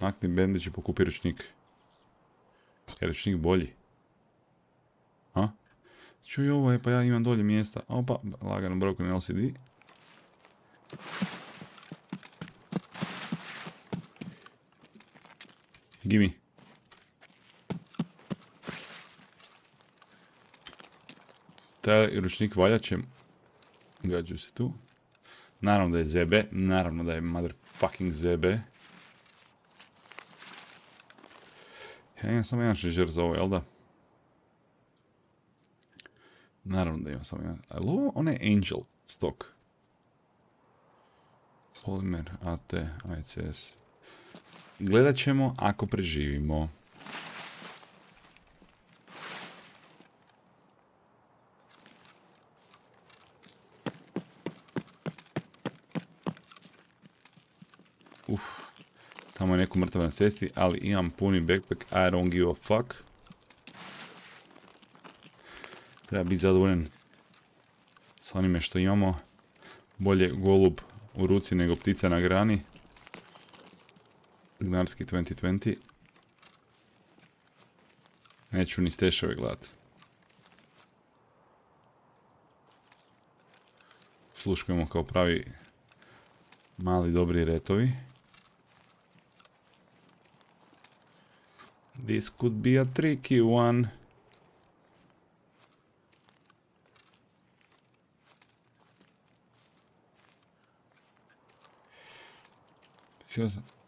Makni bendić i pokupi ručnik. Je ručnik bolji? A? Čuj ovo pa ja imam dolje mjesta. Opa, lagano broken LCD. Gimme. Taj ručnik valjačem. Gađu se tu. Naravno da je zebe, naravno da je motherfucking zebe. Ja imam samo jedan šežer za ovo, jel da? Naravno da imam samo jedan. Ali ovo, on je Angel stock. Polymer, AT, ACS. Gledat ćemo ako preživimo. Uf, tamo je neko mrtav na cesti, ali imam puni backpack, I don't give a fuck. Treba biti zadovoljen s onime što imamo. Bolje golub u ruci nego ptica na grani. Gnarski 2020. Neću ni stešove gledat. Sluškujemo kao pravi mali dobri retovi. This could be a tricky one.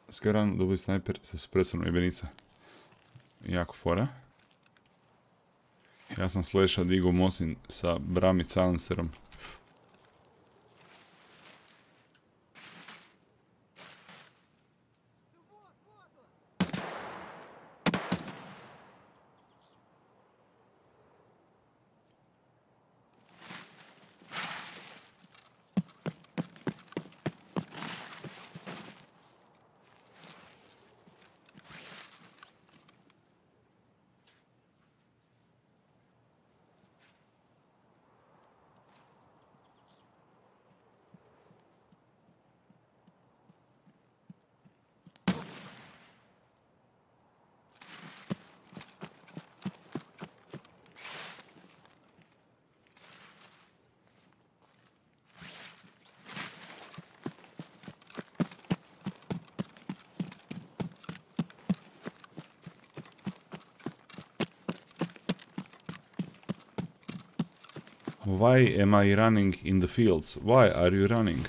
Skaran, dubi snajper sa supresorom jebenica. Jako fora. Ja sam slasha digo Mosin sa Brami silencerom. Why am I running in the fields? Why are you running?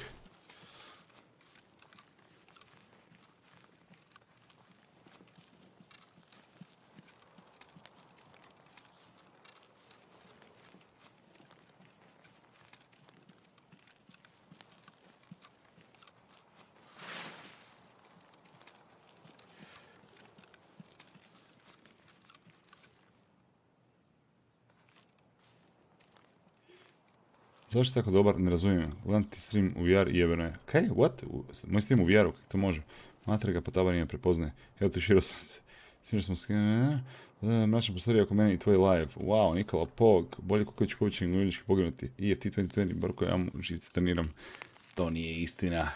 Zašto tako dobar? Ne razumijem. Gledam ti stream u VR i jebeno je. Kaj? What? Moj stream u VR-u, kako to može? Matrega pa tabar nije prepoznaje. Evo ti širo sam se. Sviđa smo skinuli. Mračan postavio oko mene i tvoj live. Wow, Nikola Pog. Bolje Kuković Kuković i Gujnički poginuti. EFT 2020, Borko ja mu živce treniram. To nije istina.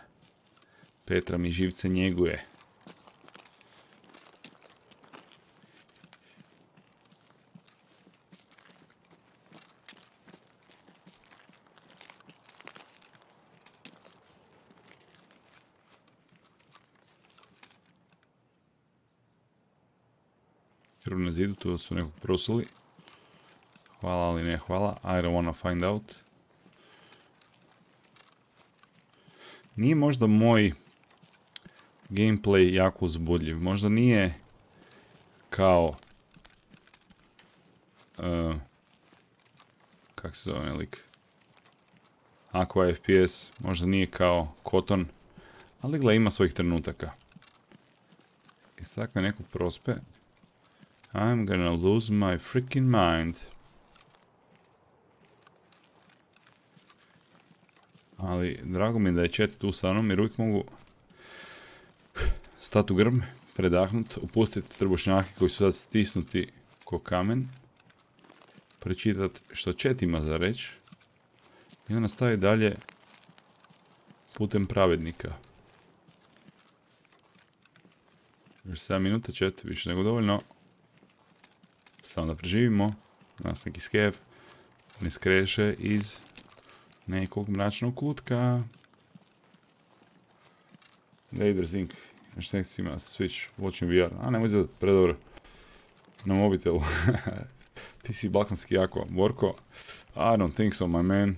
Petra mi živce njeguje. Zidu, tu su nekog prosuli. Hvala, ali ne hvala. I don't wanna find out. Nije možda moj gameplay jako uzbudljiv. Možda nije kao... Uh, kak se zove lik? Aqua FPS, možda nije kao Koton, ali gle ima svojih trenutaka. I sad neko prospe, I'm gonna lose my freaking mind. Ali, drago mi da je chat tu sa mnom, jer uvijek mogu stati u grb, predahnut, upustiti trbušnjake koji su sad stisnuti ko kamen, prečitat što chat ima za reći i onda nastavi dalje putem pravednika. Još 7 minuta chat, više nego dovoljno. Samo da preživimo. Nas neki skev ne skreše iz nekog mračnog kutka. Vader Zink. Još nek si ima Switch, watching VR. A nemoj izgledat predobro. Na mobitelu. Ti si balkanski jako. Borko. I don't think so, my man.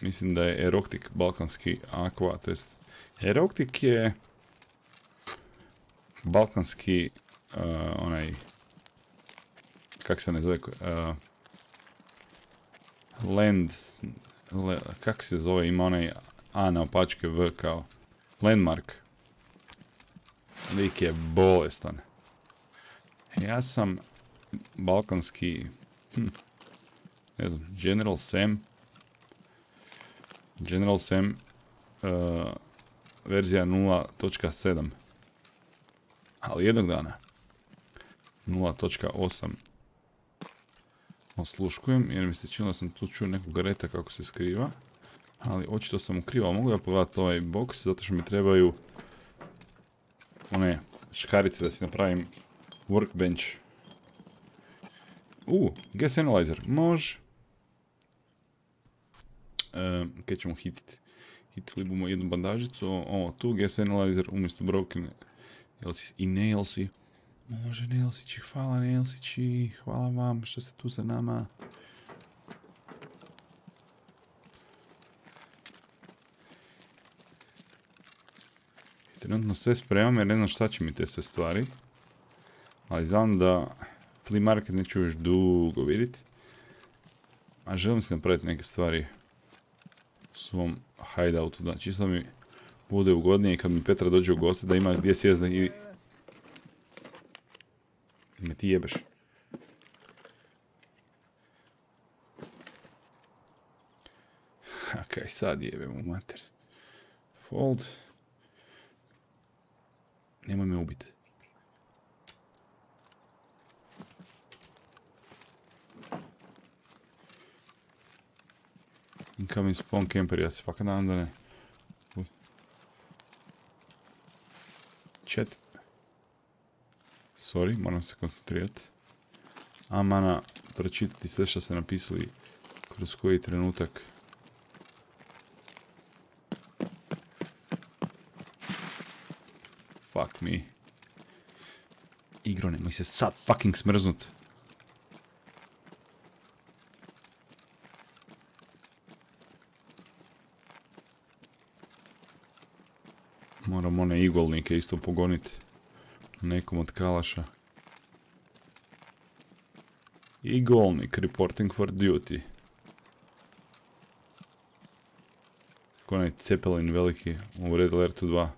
mislim da je Eroktik balkanski aqua, to jest Eroktik je balkanski uh, onaj kak se ne zove uh, land kak se zove ima onaj A na opačke V kao landmark. Lik je bolestan. Ja sam balkanski hm, ne znam, General Sam. General Sam uh, verzija 0.7 ali jednog dana 0.8 osluškujem jer mi se činilo da sam tu čuo nekog reta kako se skriva ali očito sam ukrivao, mogu ja pogledati ovaj box zato što mi trebaju one škarice da si napravim workbench. U, gas analyzer, može. E, kaj ćemo hititi hitili bomo jednu bandažicu, ovo tu gas analyzer umjesto broken i nailsi. Može Nailsići, hvala Nailsići, hvala vam što ste tu za nama. Trenutno sve spremam jer ne znam šta će mi te sve stvari. Ali znam da flea market neću još dugo vidjeti. A želim se napraviti neke stvari u svom hideoutu. Da čisto mi bude ugodnije kad mi Petra dođe u goste da ima gdje sjezda i... Ti jebeš. Kaj sad jebem u mater. Fold. Nemoj me ubiti. Incoming spawn camper, ja se fakat nadam da ne. Chat. Sorry, moram se koncentrirati. Amana, pročitati sve što ste napisali kroz koji trenutak. Fuck me. Igro, nemoj se sad fucking smrznut. Moram one igolnike isto pogoniti. Nekom od kalaša. Igolnik, reporting for duty. Onaj cepelin veliki u Red Alertu 2.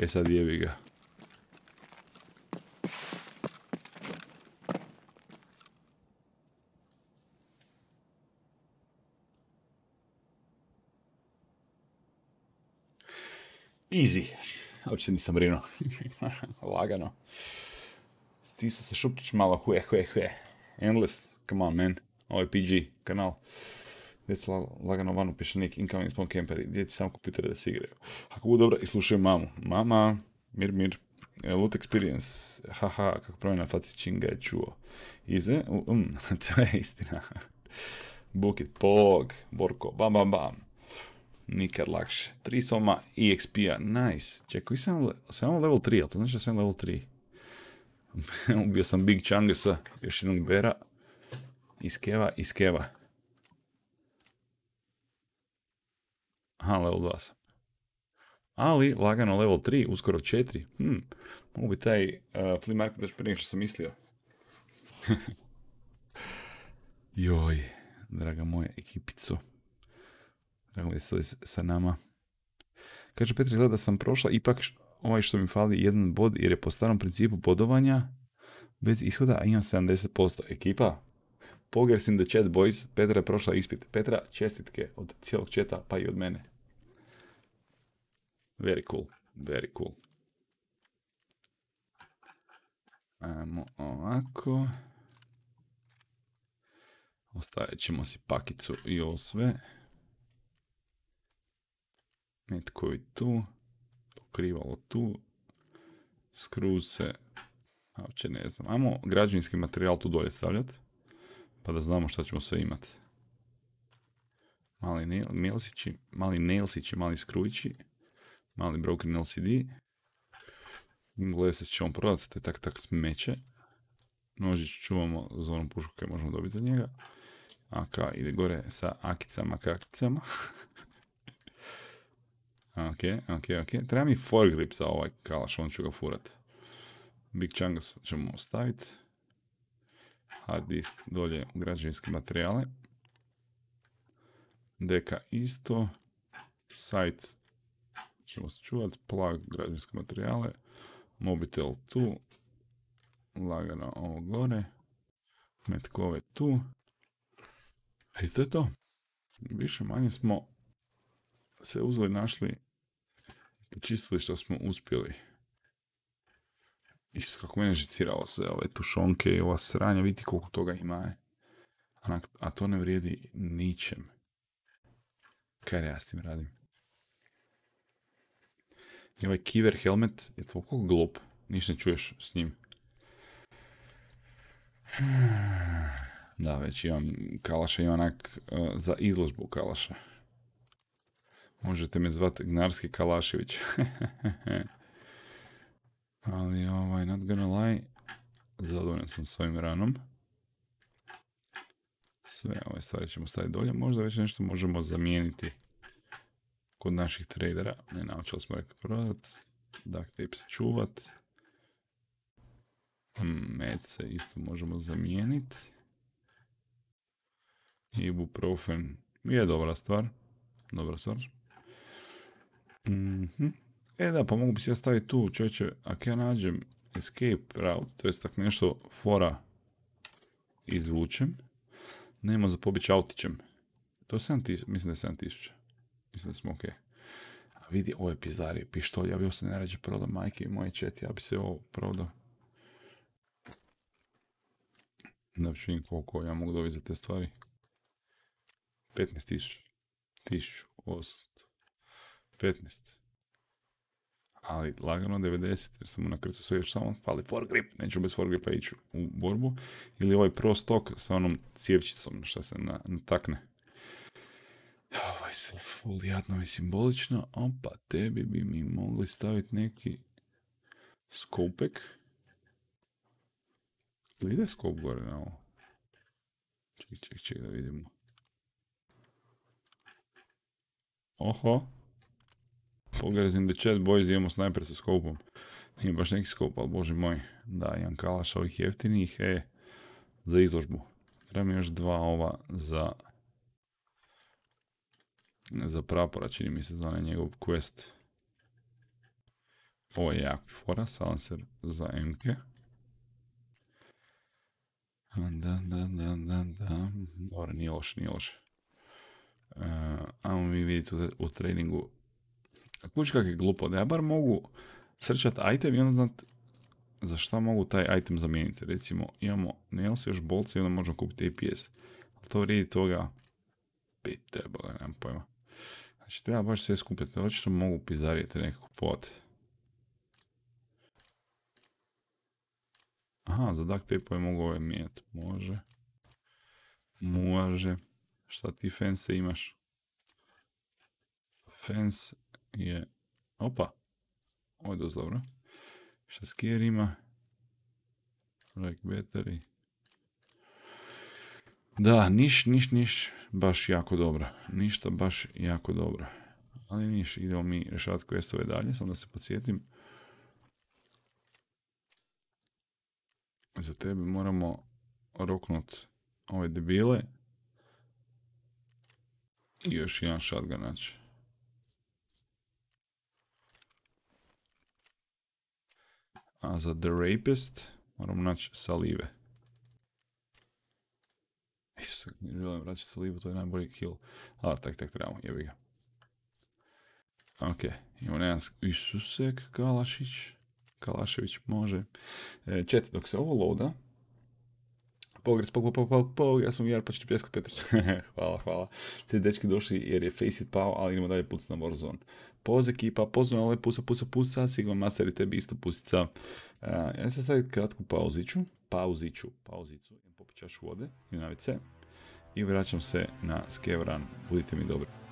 E sad jebi ga. Easy. Uopće nisam brinuo. Lagano. Stisao se šupčić malo, hue, hue, hue. Endless, come on man. Ovo je PG kanal. Djeca lagano vanu pješanik, incoming spawn camperi. Djeci samo kompjutere da se igraju. Ako budu dobro i slušaju mamu. Mama, mir, mir. E, loot experience. Haha, kako promjena faci činga je čuo. Ize, um, to je istina. Book pog, Borko, bam, bam, bam nikad lakše. 3 soma EXP-a, nice. Čekaj, sam, sam level 3, ali to znači da sam level 3. Ubio sam Big Changesa, još jednog bera. Iskeva, iskeva. Aha, level 2 sam. Ali, lagano level 3, uskoro 4. Hm, mogu bi taj uh, flea market još prije što sam mislio. Joj, draga moja ekipico. Drago mi sa nama. Kaže Petri, gleda da sam prošla, ipak ovaj što mi fali jedan bod jer je po starom principu bodovanja bez ishoda, a imam 70%. Ekipa, Pogers in the chat boys, Petra je prošla ispit. Petra, čestitke od cijelog četa, pa i od mene. Very cool, very cool. Ajmo ovako. Ostavit ćemo si pakicu i ovo sve. Netko je tu, pokrivalo tu, skruž se, uopće ne znam. Ajmo građevinski materijal tu dolje stavljati, pa da znamo šta ćemo sve imati. Mali nailsići, mali nailsići, mali skrujići, mali broken LCD. Glese ćemo prodati, to je tak tak smeće. Nožić čuvamo za onu pušku koju možemo dobiti za njega. AK ide gore sa akicama kakicama. ok, ok, ok. Treba mi foregrip za ovaj kalaš, on ću ga furat. Big Chungus ćemo ostaviti. Hard disk dolje u građevinske materijale. Deka isto. Site ćemo čuvat. Plug građevinske materijale. Mobitel tu. Lagano ovo gore. Metkove tu. I to je to. Više manje smo se uzeli, našli počistili što smo uspjeli. Isto kako mene žiciralo se ove tušonke i ova sranja, vidi koliko toga ima. Je. A to ne vrijedi ničem. Kaj ja s tim radim? I ovaj kiver helmet je toliko glup. Niš ne čuješ s njim. Da, već imam kalaša i onak uh, za izložbu kalaša. Možete me zvati Gnarski Kalašević. Ali ovaj, not gonna lie, zadovoljan sam svojim ranom. Sve ove stvari ćemo staviti dolje. Možda već nešto možemo zamijeniti kod naših tradera. Ne naučili smo rekli prodat. Duct tape čuvat. Hmm, med isto možemo zamijeniti. Ibuprofen je dobra stvar. Dobra stvar. Mm E da, pa mogu bi se ja staviti tu, čovječe, ako ja nađem escape route, to jest tak nešto fora izvučem, nema za pobjeći autićem. To je 7000, mislim da je 7000. Mislim da smo ok. A vidi, ovo je pizdarije, pištolj, ja bi ovo se najrađe prodao majke i moje četi, ja bi se ovo prodao. Da ću vidim koliko ja mogu dobiti za te stvari. 15.000. 1800. 15. Ali lagano 90 jer sam mu nakrcao sve još samo fali foregrip, neću bez foregripa ići u borbu. Ili ovaj pro stok sa onom cijevčicom što se natakne. Ovo je sve full jadno i simbolično. Opa, tebi bi mi mogli staviti neki skopek. Ide skop gore na ovo. Ček, ček, ček da vidimo. Oho. Pogledaj in the chat, boys, imamo snajper sa skopom. Nije baš neki skop, ali bože moj. Da, imam kalaš ovih jeftinih, e, za izložbu. Treba mi još dva ova za... Za prapora, čini mi se, za onaj njegov quest. Ovo je jak fora, silencer za MK. Da, da, da, da, da. Dobro, nije loš, nije loš. Uh, ajmo mi vidjeti u, u treningu Kući kak je glupo, da ja bar mogu srčat item i onda znat za šta mogu taj item zamijeniti. Recimo, imamo nails još bolce i onda možemo kupiti APS. Ali to vrijedi toga pet teba, nemam pojma. Znači, treba baš sve skupiti. Očito mogu pizarijete nekako kupovat. Aha, za duct tape mogu ove mijenjati. Može. Može. Šta ti fence imaš? Fence je... Opa! Ovo je dosta dobro. Šta skier ima? Like battery. Da, niš, niš, niš, baš jako dobro. Ništa baš jako dobro. Ali niš, idemo mi rešavati questove dalje, samo da se podsjetim. Za tebe moramo roknut ove debile. I još jedan shotgun naći. A za The Rapist moram naći salive. Isus, ne želim vraćati salivu, to je najbolji kill. Ali tak, tak trebamo, jebi ga. Ok, imamo jedan Isusek Kalašić. Kalašević može. E, čet, dok se ovo loada, Pogres, pog, pog, pog, pog, ja sam Jar, pa ću pjeskat Petar. hvala, hvala. Sve dečki došli jer je Faceit pao, ali idemo dalje puc na Warzone. Poz ekipa, pozdrav, ale pusa, pusa, pusa, sigurno master i tebi isto pusica. Uh, ja se sad kratku pauziću, pauziću, pauzicu, popićaš vode i na WC i vraćam se na Skevran. Budite mi dobri.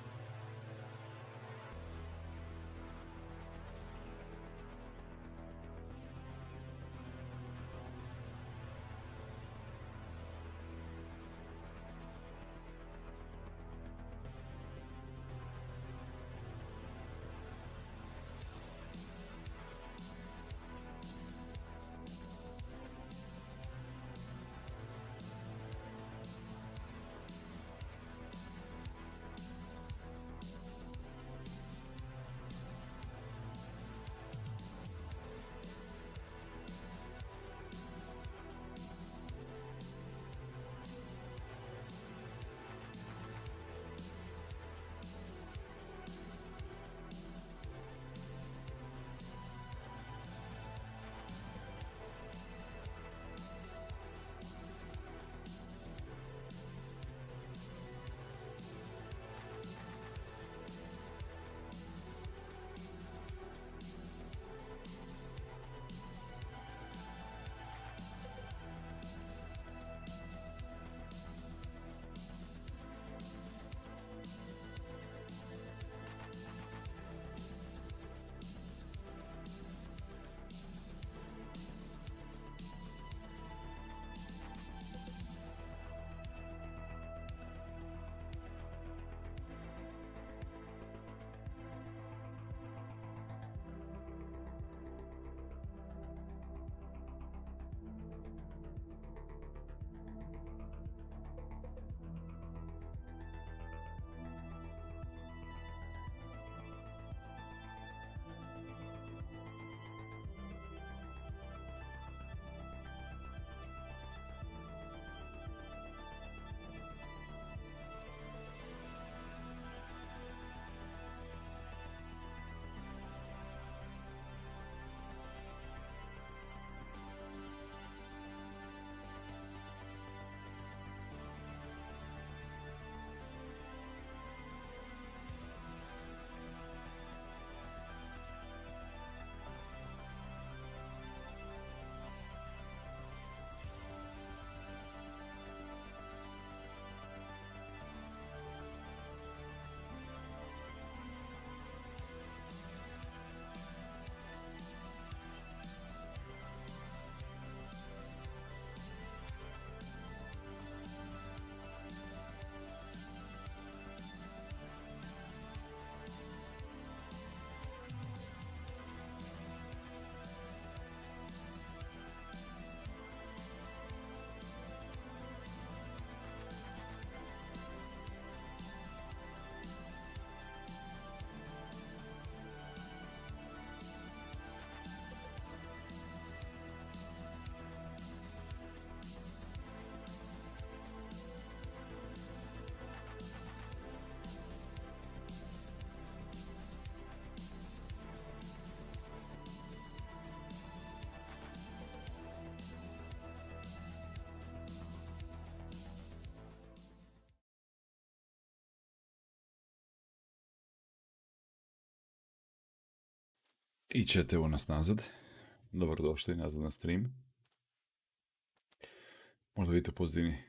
I ćete u nas nazad. Dobrodošli nazad na stream. Možda vidite u pozdini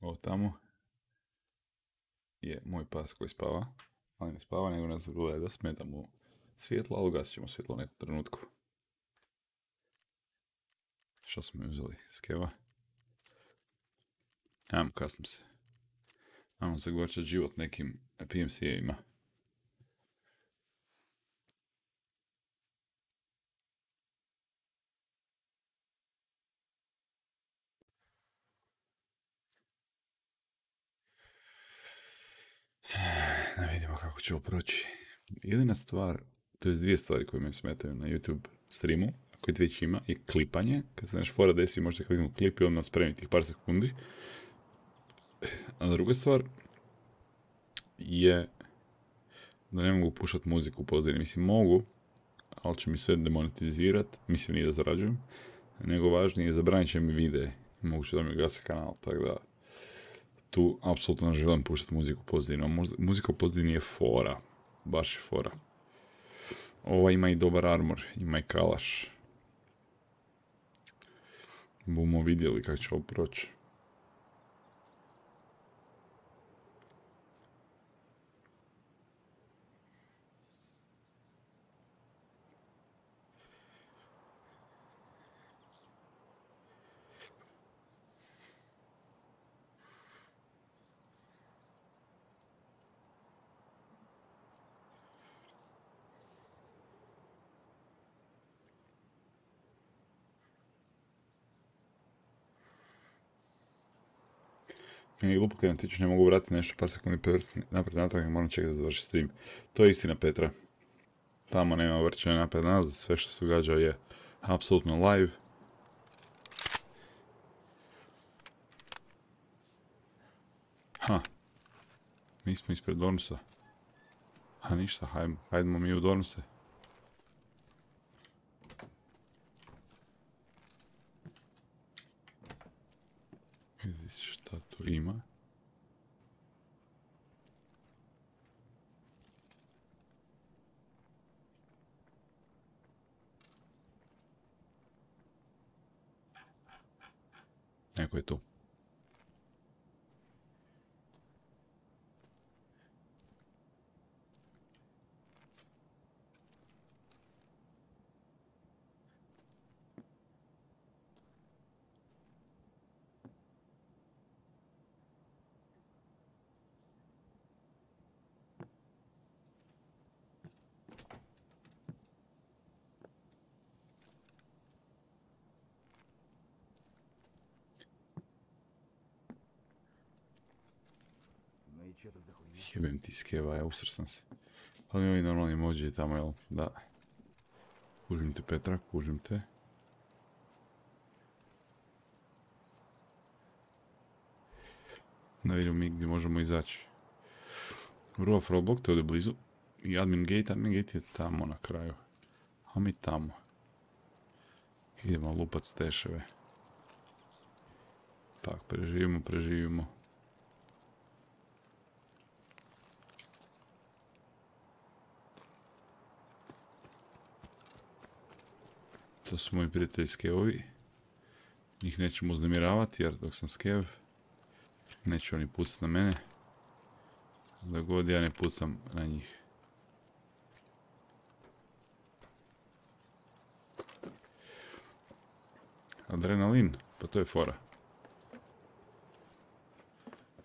ovo tamo. Je moj pas koji spava. Ali ne spava, nego nas gleda, smeta mu svjetlo, ali ugasit ćemo svjetlo nekom trenutku. Što smo mi uzeli? Skeva. Ajmo, kasnim se. Ajmo zagorčati život nekim PMC-ima. Da vidimo kako će ovo proći. Jedina stvar, to je dvije stvari koje me smetaju na YouTube streamu, koji Twitch ima, je klipanje. Kad se nešto fora desi, možete kliknuti klip i odmah spremiti tih par sekundi. A druga stvar je da ne mogu pušati muziku u pozadini. Mislim, mogu, ali će mi sve demonetizirat. Mislim, nije da zarađujem. Nego važnije, zabranit će mi videe. Moguće da mi gase kanal, tako da tu apsolutno želim puštati muziku u pozadini. Muzika u pozadini je fora. Baš je fora. Ova ima i dobar armor, ima i kalaš. Bomo vidjeli kako će ovo proći. Je glupo kad tiču ne mogu vratiti nešto par sekundi napred natrag, moram čekati da završi stream. To je istina Petra. Tamo nema vrčanja napred nazad, sve što se događa je apsolutno live. Ha. Mi smo ispred Dornusa. Ha ništa, hajdemo mi u Dornuse. Šta tu ima? Neko je tu. Jebem ti skeva, ja usr sam se. Ali ovi normalni emoji tamo, jel? Da. Kužim te Petra, kužim te. Da vidimo mi gdje možemo izaći. Roof roadblock, to je ovdje blizu. I admin gate, admin gate je tamo na kraju. A mi tamo. Idemo lupat steševe. Tak, preživimo, preživimo. To su moji prijatelji skevovi. Njih nećemo uznemiravati jer dok sam skev neće oni pucati na mene. Da god ja ne pucam na njih. Adrenalin, pa to je fora.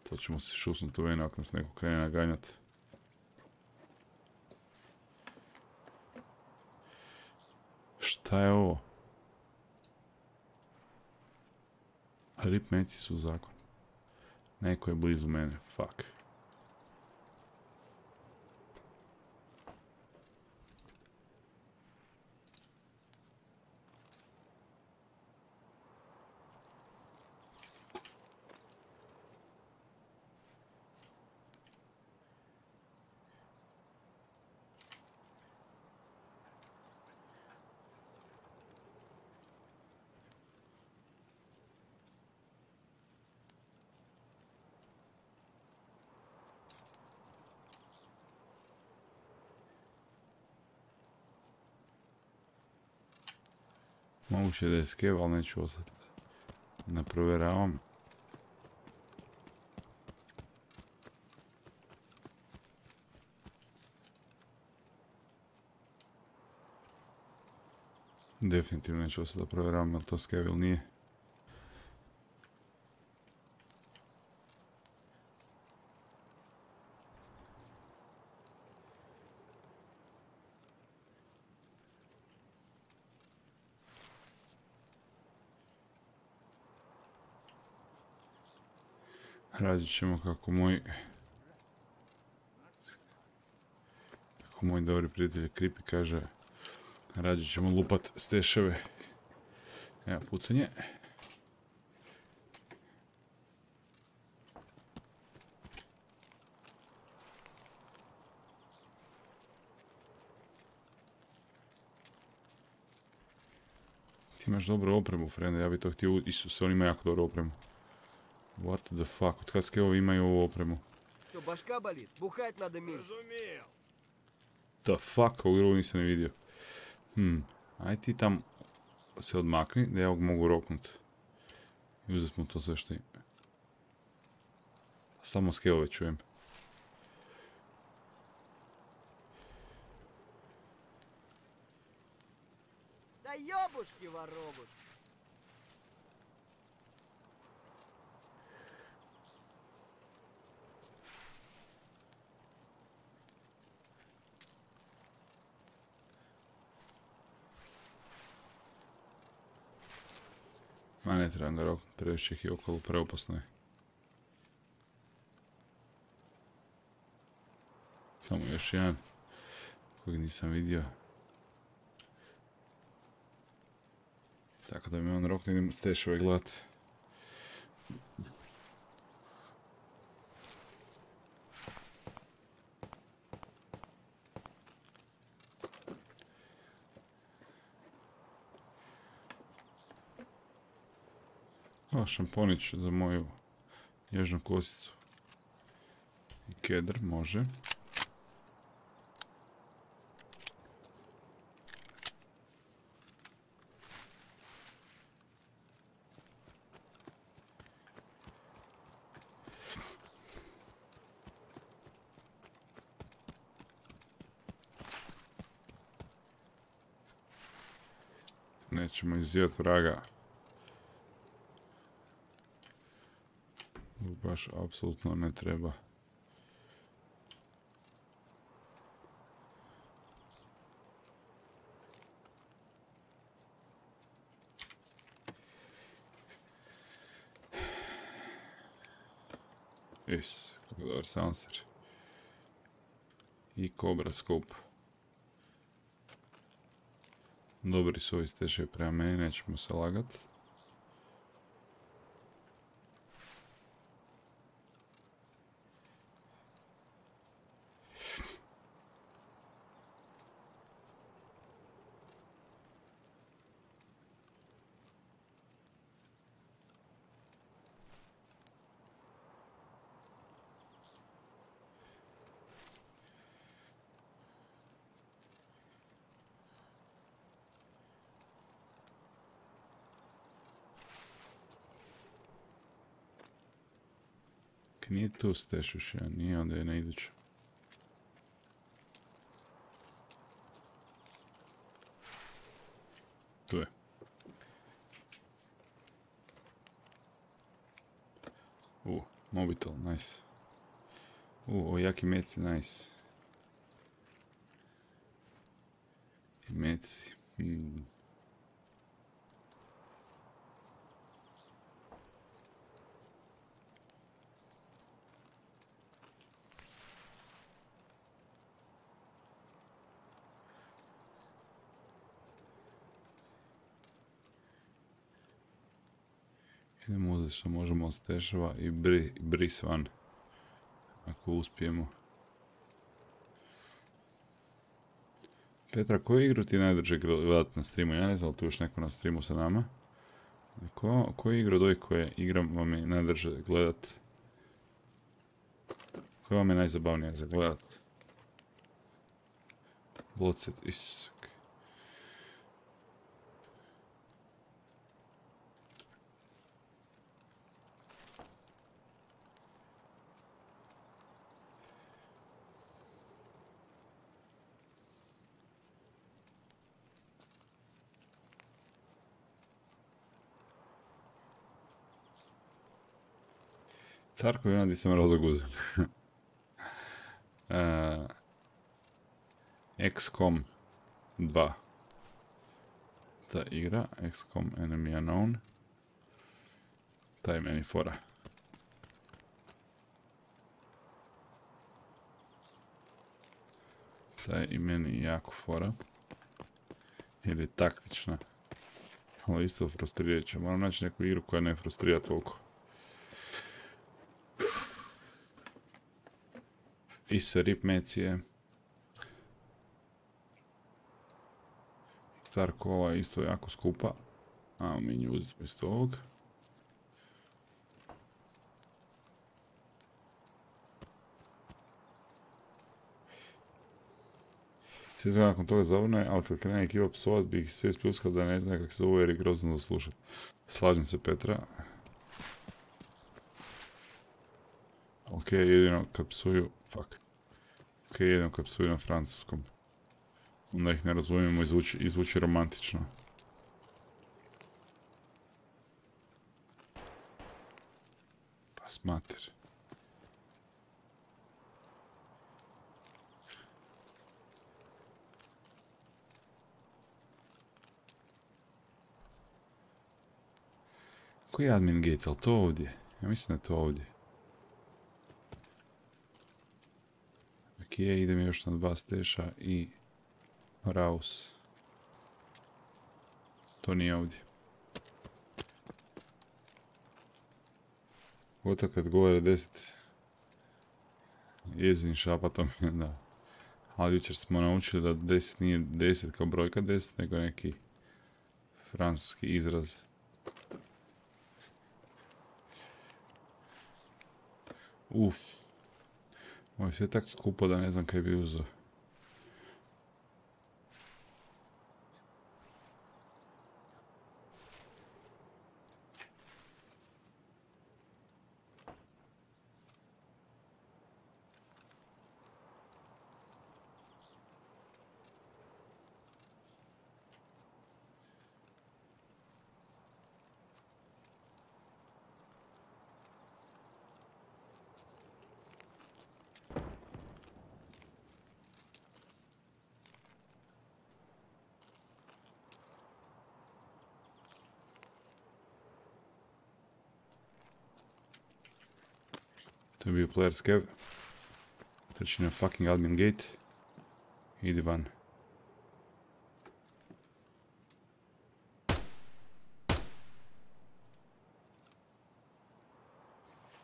To ćemo se šusnuti u venu ako nas neko krene naganjati. Šta je ovo? Rip meci su zakon. Neko je blizu mene, fuck. му ще да е скевал нещо осъд. Напроверявам. Definitivno neću se da provjeram na to skevil nije. Radit ćemo kako moj... Kako moj dobri prijatelj Kripi kaže... Radit ćemo lupat steševe. Evo pucanje. Ti imaš dobru opremu, frende, ja bi to htio, Isuse, on ima jako dobru opremu. What the fuck, od kada ovo imaju ovu opremu? Što, baška bolit? buhajt nada mi. The fuck, ovog drugog nisam ne vidio. Hmm, aj ti tam se odmakni da ja ovog mogu roknut. I uzet mu to sve što ima. Samo skeove čujem. Da jobuški varobuški. Ne trebam ga roknut, previše ih je okolo, preopasno je. Tamo još jedan kojeg nisam vidio. Tako da mi on rokne, idem stešove gledat. O, šamponić za moju nježnu kosicu. I kedar, može. Nećemo izzivat vraga. Baš apsolutno ne treba. Is, kako dobar soundser. I Cobra Scope. Dobri su ovi steševi prema meni, nećemo se lagat. Nije tu steš još jedan, nije onda je na idućem. Tu je. U, mobitel, nice. U, ovo jaki meci, nice. I meci, hmm. Idemo uzeti što možemo od steševa i bri, bris van. Ako uspijemo. Petra, koju igru ti najdrže gledat na streamu? Ja ne znam, tu još neko na streamu sa nama. Ko, koju igru od ovih koje igram vam je najdrže gledat? Koja vam je najzabavnija za gledat? Bloodset, isus. Tarkov je di sam razoguzan. uh, XCOM 2. Ta igra, XCOM Enemy Unknown. Ta je meni fora. Ta je i meni jako fora. Je taktična. Ali isto frustrirajuća. Moram naći neku igru koja ne frustrira toliko. I se rip mecije. Tarkova je isto jako skupa. Ajmo mi nju uzeti isto ovog. Sve nakon toga zavrne, ali kad krene ekipa psovat bi ih sve ispljuskao da ne zna kako se zove jer je grozno za slušat. Slažem se Petra. Ok, jedino kad psuju, fuck. Ok, jedino kad psuju na francuskom. Onda ih ne razumijemo, izvuči, izvuči romantično. Pa smater. Koji je admin gate, ali to ovdje? Ja mislim da je to ovdje. Ok, idem još na dva steša i Raus. To nije ovdje. Gotovo kad govore deset jezin šapatom, da. Ali jučer smo naučili da deset nije deset kao brojka deset, nego neki francuski izraz. Uf. Ovo je sve tak skupo da ne znam kaj bi uzeo. To je bio player scav. Trči na fucking admin gate. Idi van.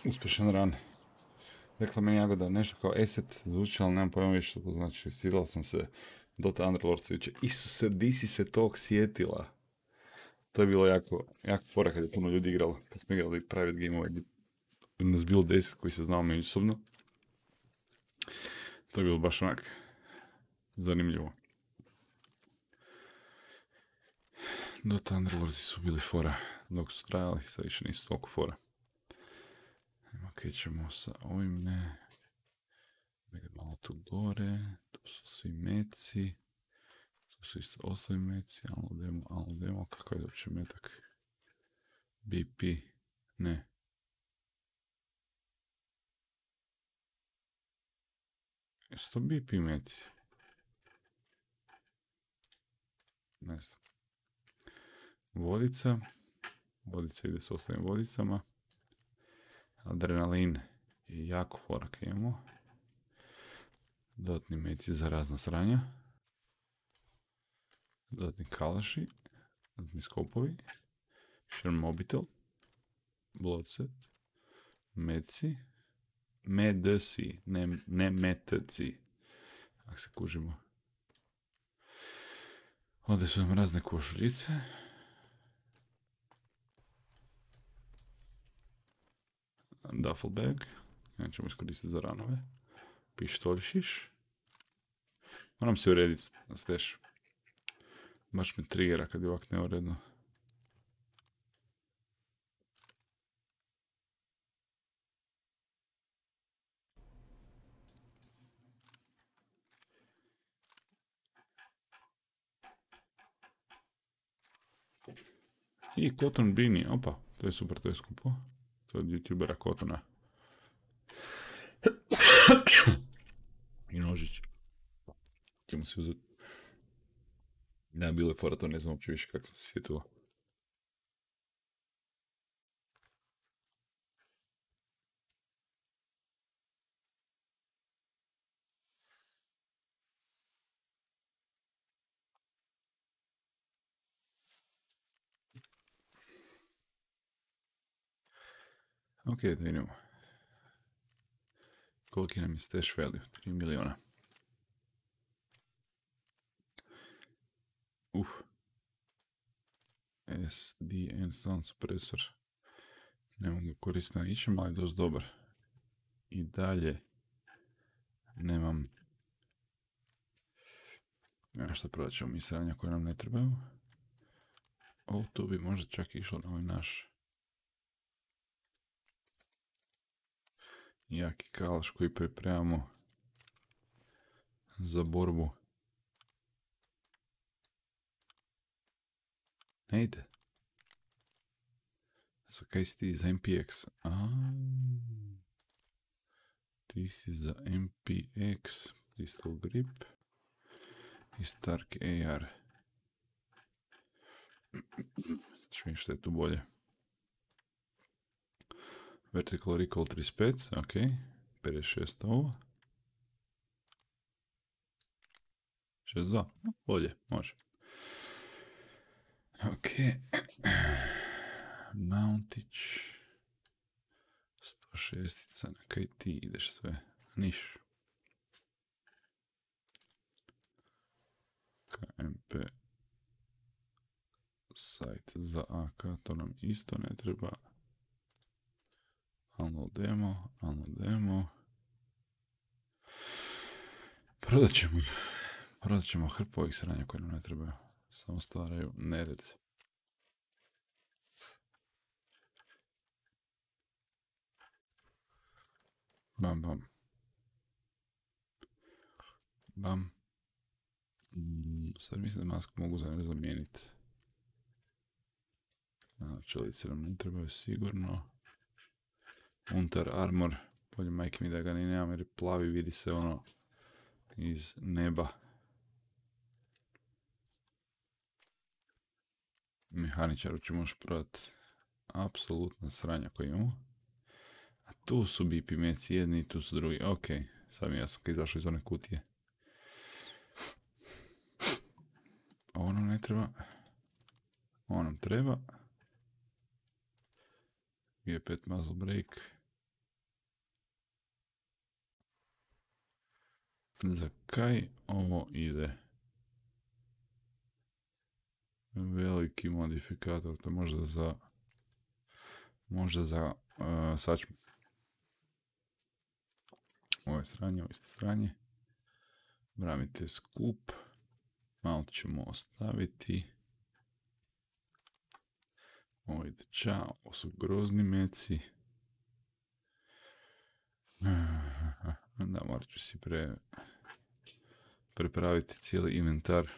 Uspješan ran. Rekla meni Jagoda nešto kao eset zvuči, ali nemam pojma više što to znači. Silao sam se Dota Underlord se juče. Isuse, di si se tog sjetila? To je bilo jako, jako fora kad je puno ljudi igralo. Kad smo igrali private game nas bilo deset koji se znao međusobno. To je bilo baš onak zanimljivo. Dota Underlordsi su bili fora dok su trajali, sad više nisu toliko fora. Ok, ćemo sa ovim, ne. Ide malo tu gore, tu su svi meci. Tu su isto ostali meci, alo demo, alo demo, kako je uopće metak? BP, ne. Jesu to BP meci? Ne znam. Vodica. Vodica ide s ostalim vodicama. Adrenalin je jako forak imamo. Dodatni meci za razna sranja. Dodatni kalaši. Dodatni skopovi. Šerm mobitel. Bloodset. Meci. Medci, ne, ne metci. Ako se kužimo. Ovdje su nam razne košuljice. Duffel bag. Ja ćemo iskoristiti za ranove. Pištoljšiš. Moram se urediti na steš. Baš me triggera kad je ovak neuredno. I Cotton Bini, opa, to je super, to je skupo. To je od youtubera Cottona. I nožić. Čemo se uzeti. Ne, bilo je fora, to ne znam uopće više kako sam se sjetila. Ok, da vidimo. Koliki nam je stash value? 3 miliona. Uh. SDN sound suppressor. Ne mogu koristiti na ničem, ali je dosta dobar. I dalje nemam ja šta prodat ćemo mi sranja koje nam ne trebaju. Ovo tu bi možda čak išlo na ovaj naš jaki kalaš koji pripremamo za borbu. Ne ide. Za kaj si ti? Za MPX? Ti si za MPX. Pistol grip. I Stark AR. Sad što je tu bolje. Vertical Recall 35, ok. 56 ovo. 62, bolje, može. Ok. Mountić. 106 na kaj ti ideš sve? Niš. KMP sajt za AK, to nam isto ne treba. Alno demo, alno demo. Prodat ćemo, prodat ćemo hrpu ovih sranja koje nam ne trebaju. Samo stvaraju nered. Bam, bam. Bam. Sad mislim da masku mogu za zamijeniti. Čelice nam ne trebaju sigurno. Unter armor. Bolje majke mi da ga ni nemam jer plavi vidi se ono iz neba. Mehaničaru ću možeš prodati apsolutno sranja koje imamo. A tu su BP meci jedni tu su drugi. Ok, sad mi jasno kad izašao iz one kutije. Ovo nam ne treba. Ovo nam treba. G5 muzzle brake. Za kaj ovo ide? Veliki modifikator, to možda za možda za uh, sačmu. Ovo je sranje, ovo je sranje. Bramite skup. Malo ćemo ostaviti. Ovo ide čao, ovo su grozni meci. Da, morat ću si pre, prepraviti cijeli inventar.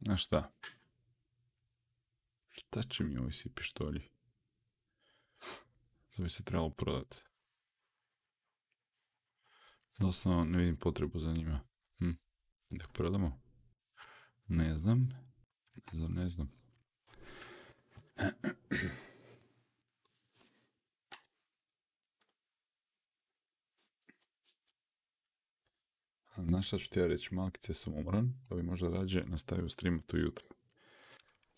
Na šta? Šta će mi ovi svi pištolji? To bi se trebalo prodati. Doslovno ne vidim potrebu za njima. Hm. Da prodamo? Ne znam. Ne znam, ne znam. Znaš šta ću ti ja reći, malkice sam umran, pa bi možda rađe nastavio streamati ujutro.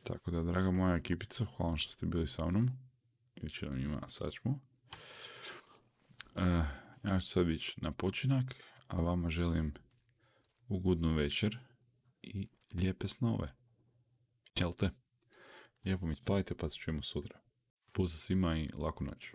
Tako da, draga moja ekipica, hvala što ste bili sa mnom. Ići nam ima sačmu. E, ja ću sad ići na počinak, a vama želim ugodnu večer i lijepe snove. Jel te? Lijepo mi spavite pa se čujemo sutra. Pozdrav svima i laku noć.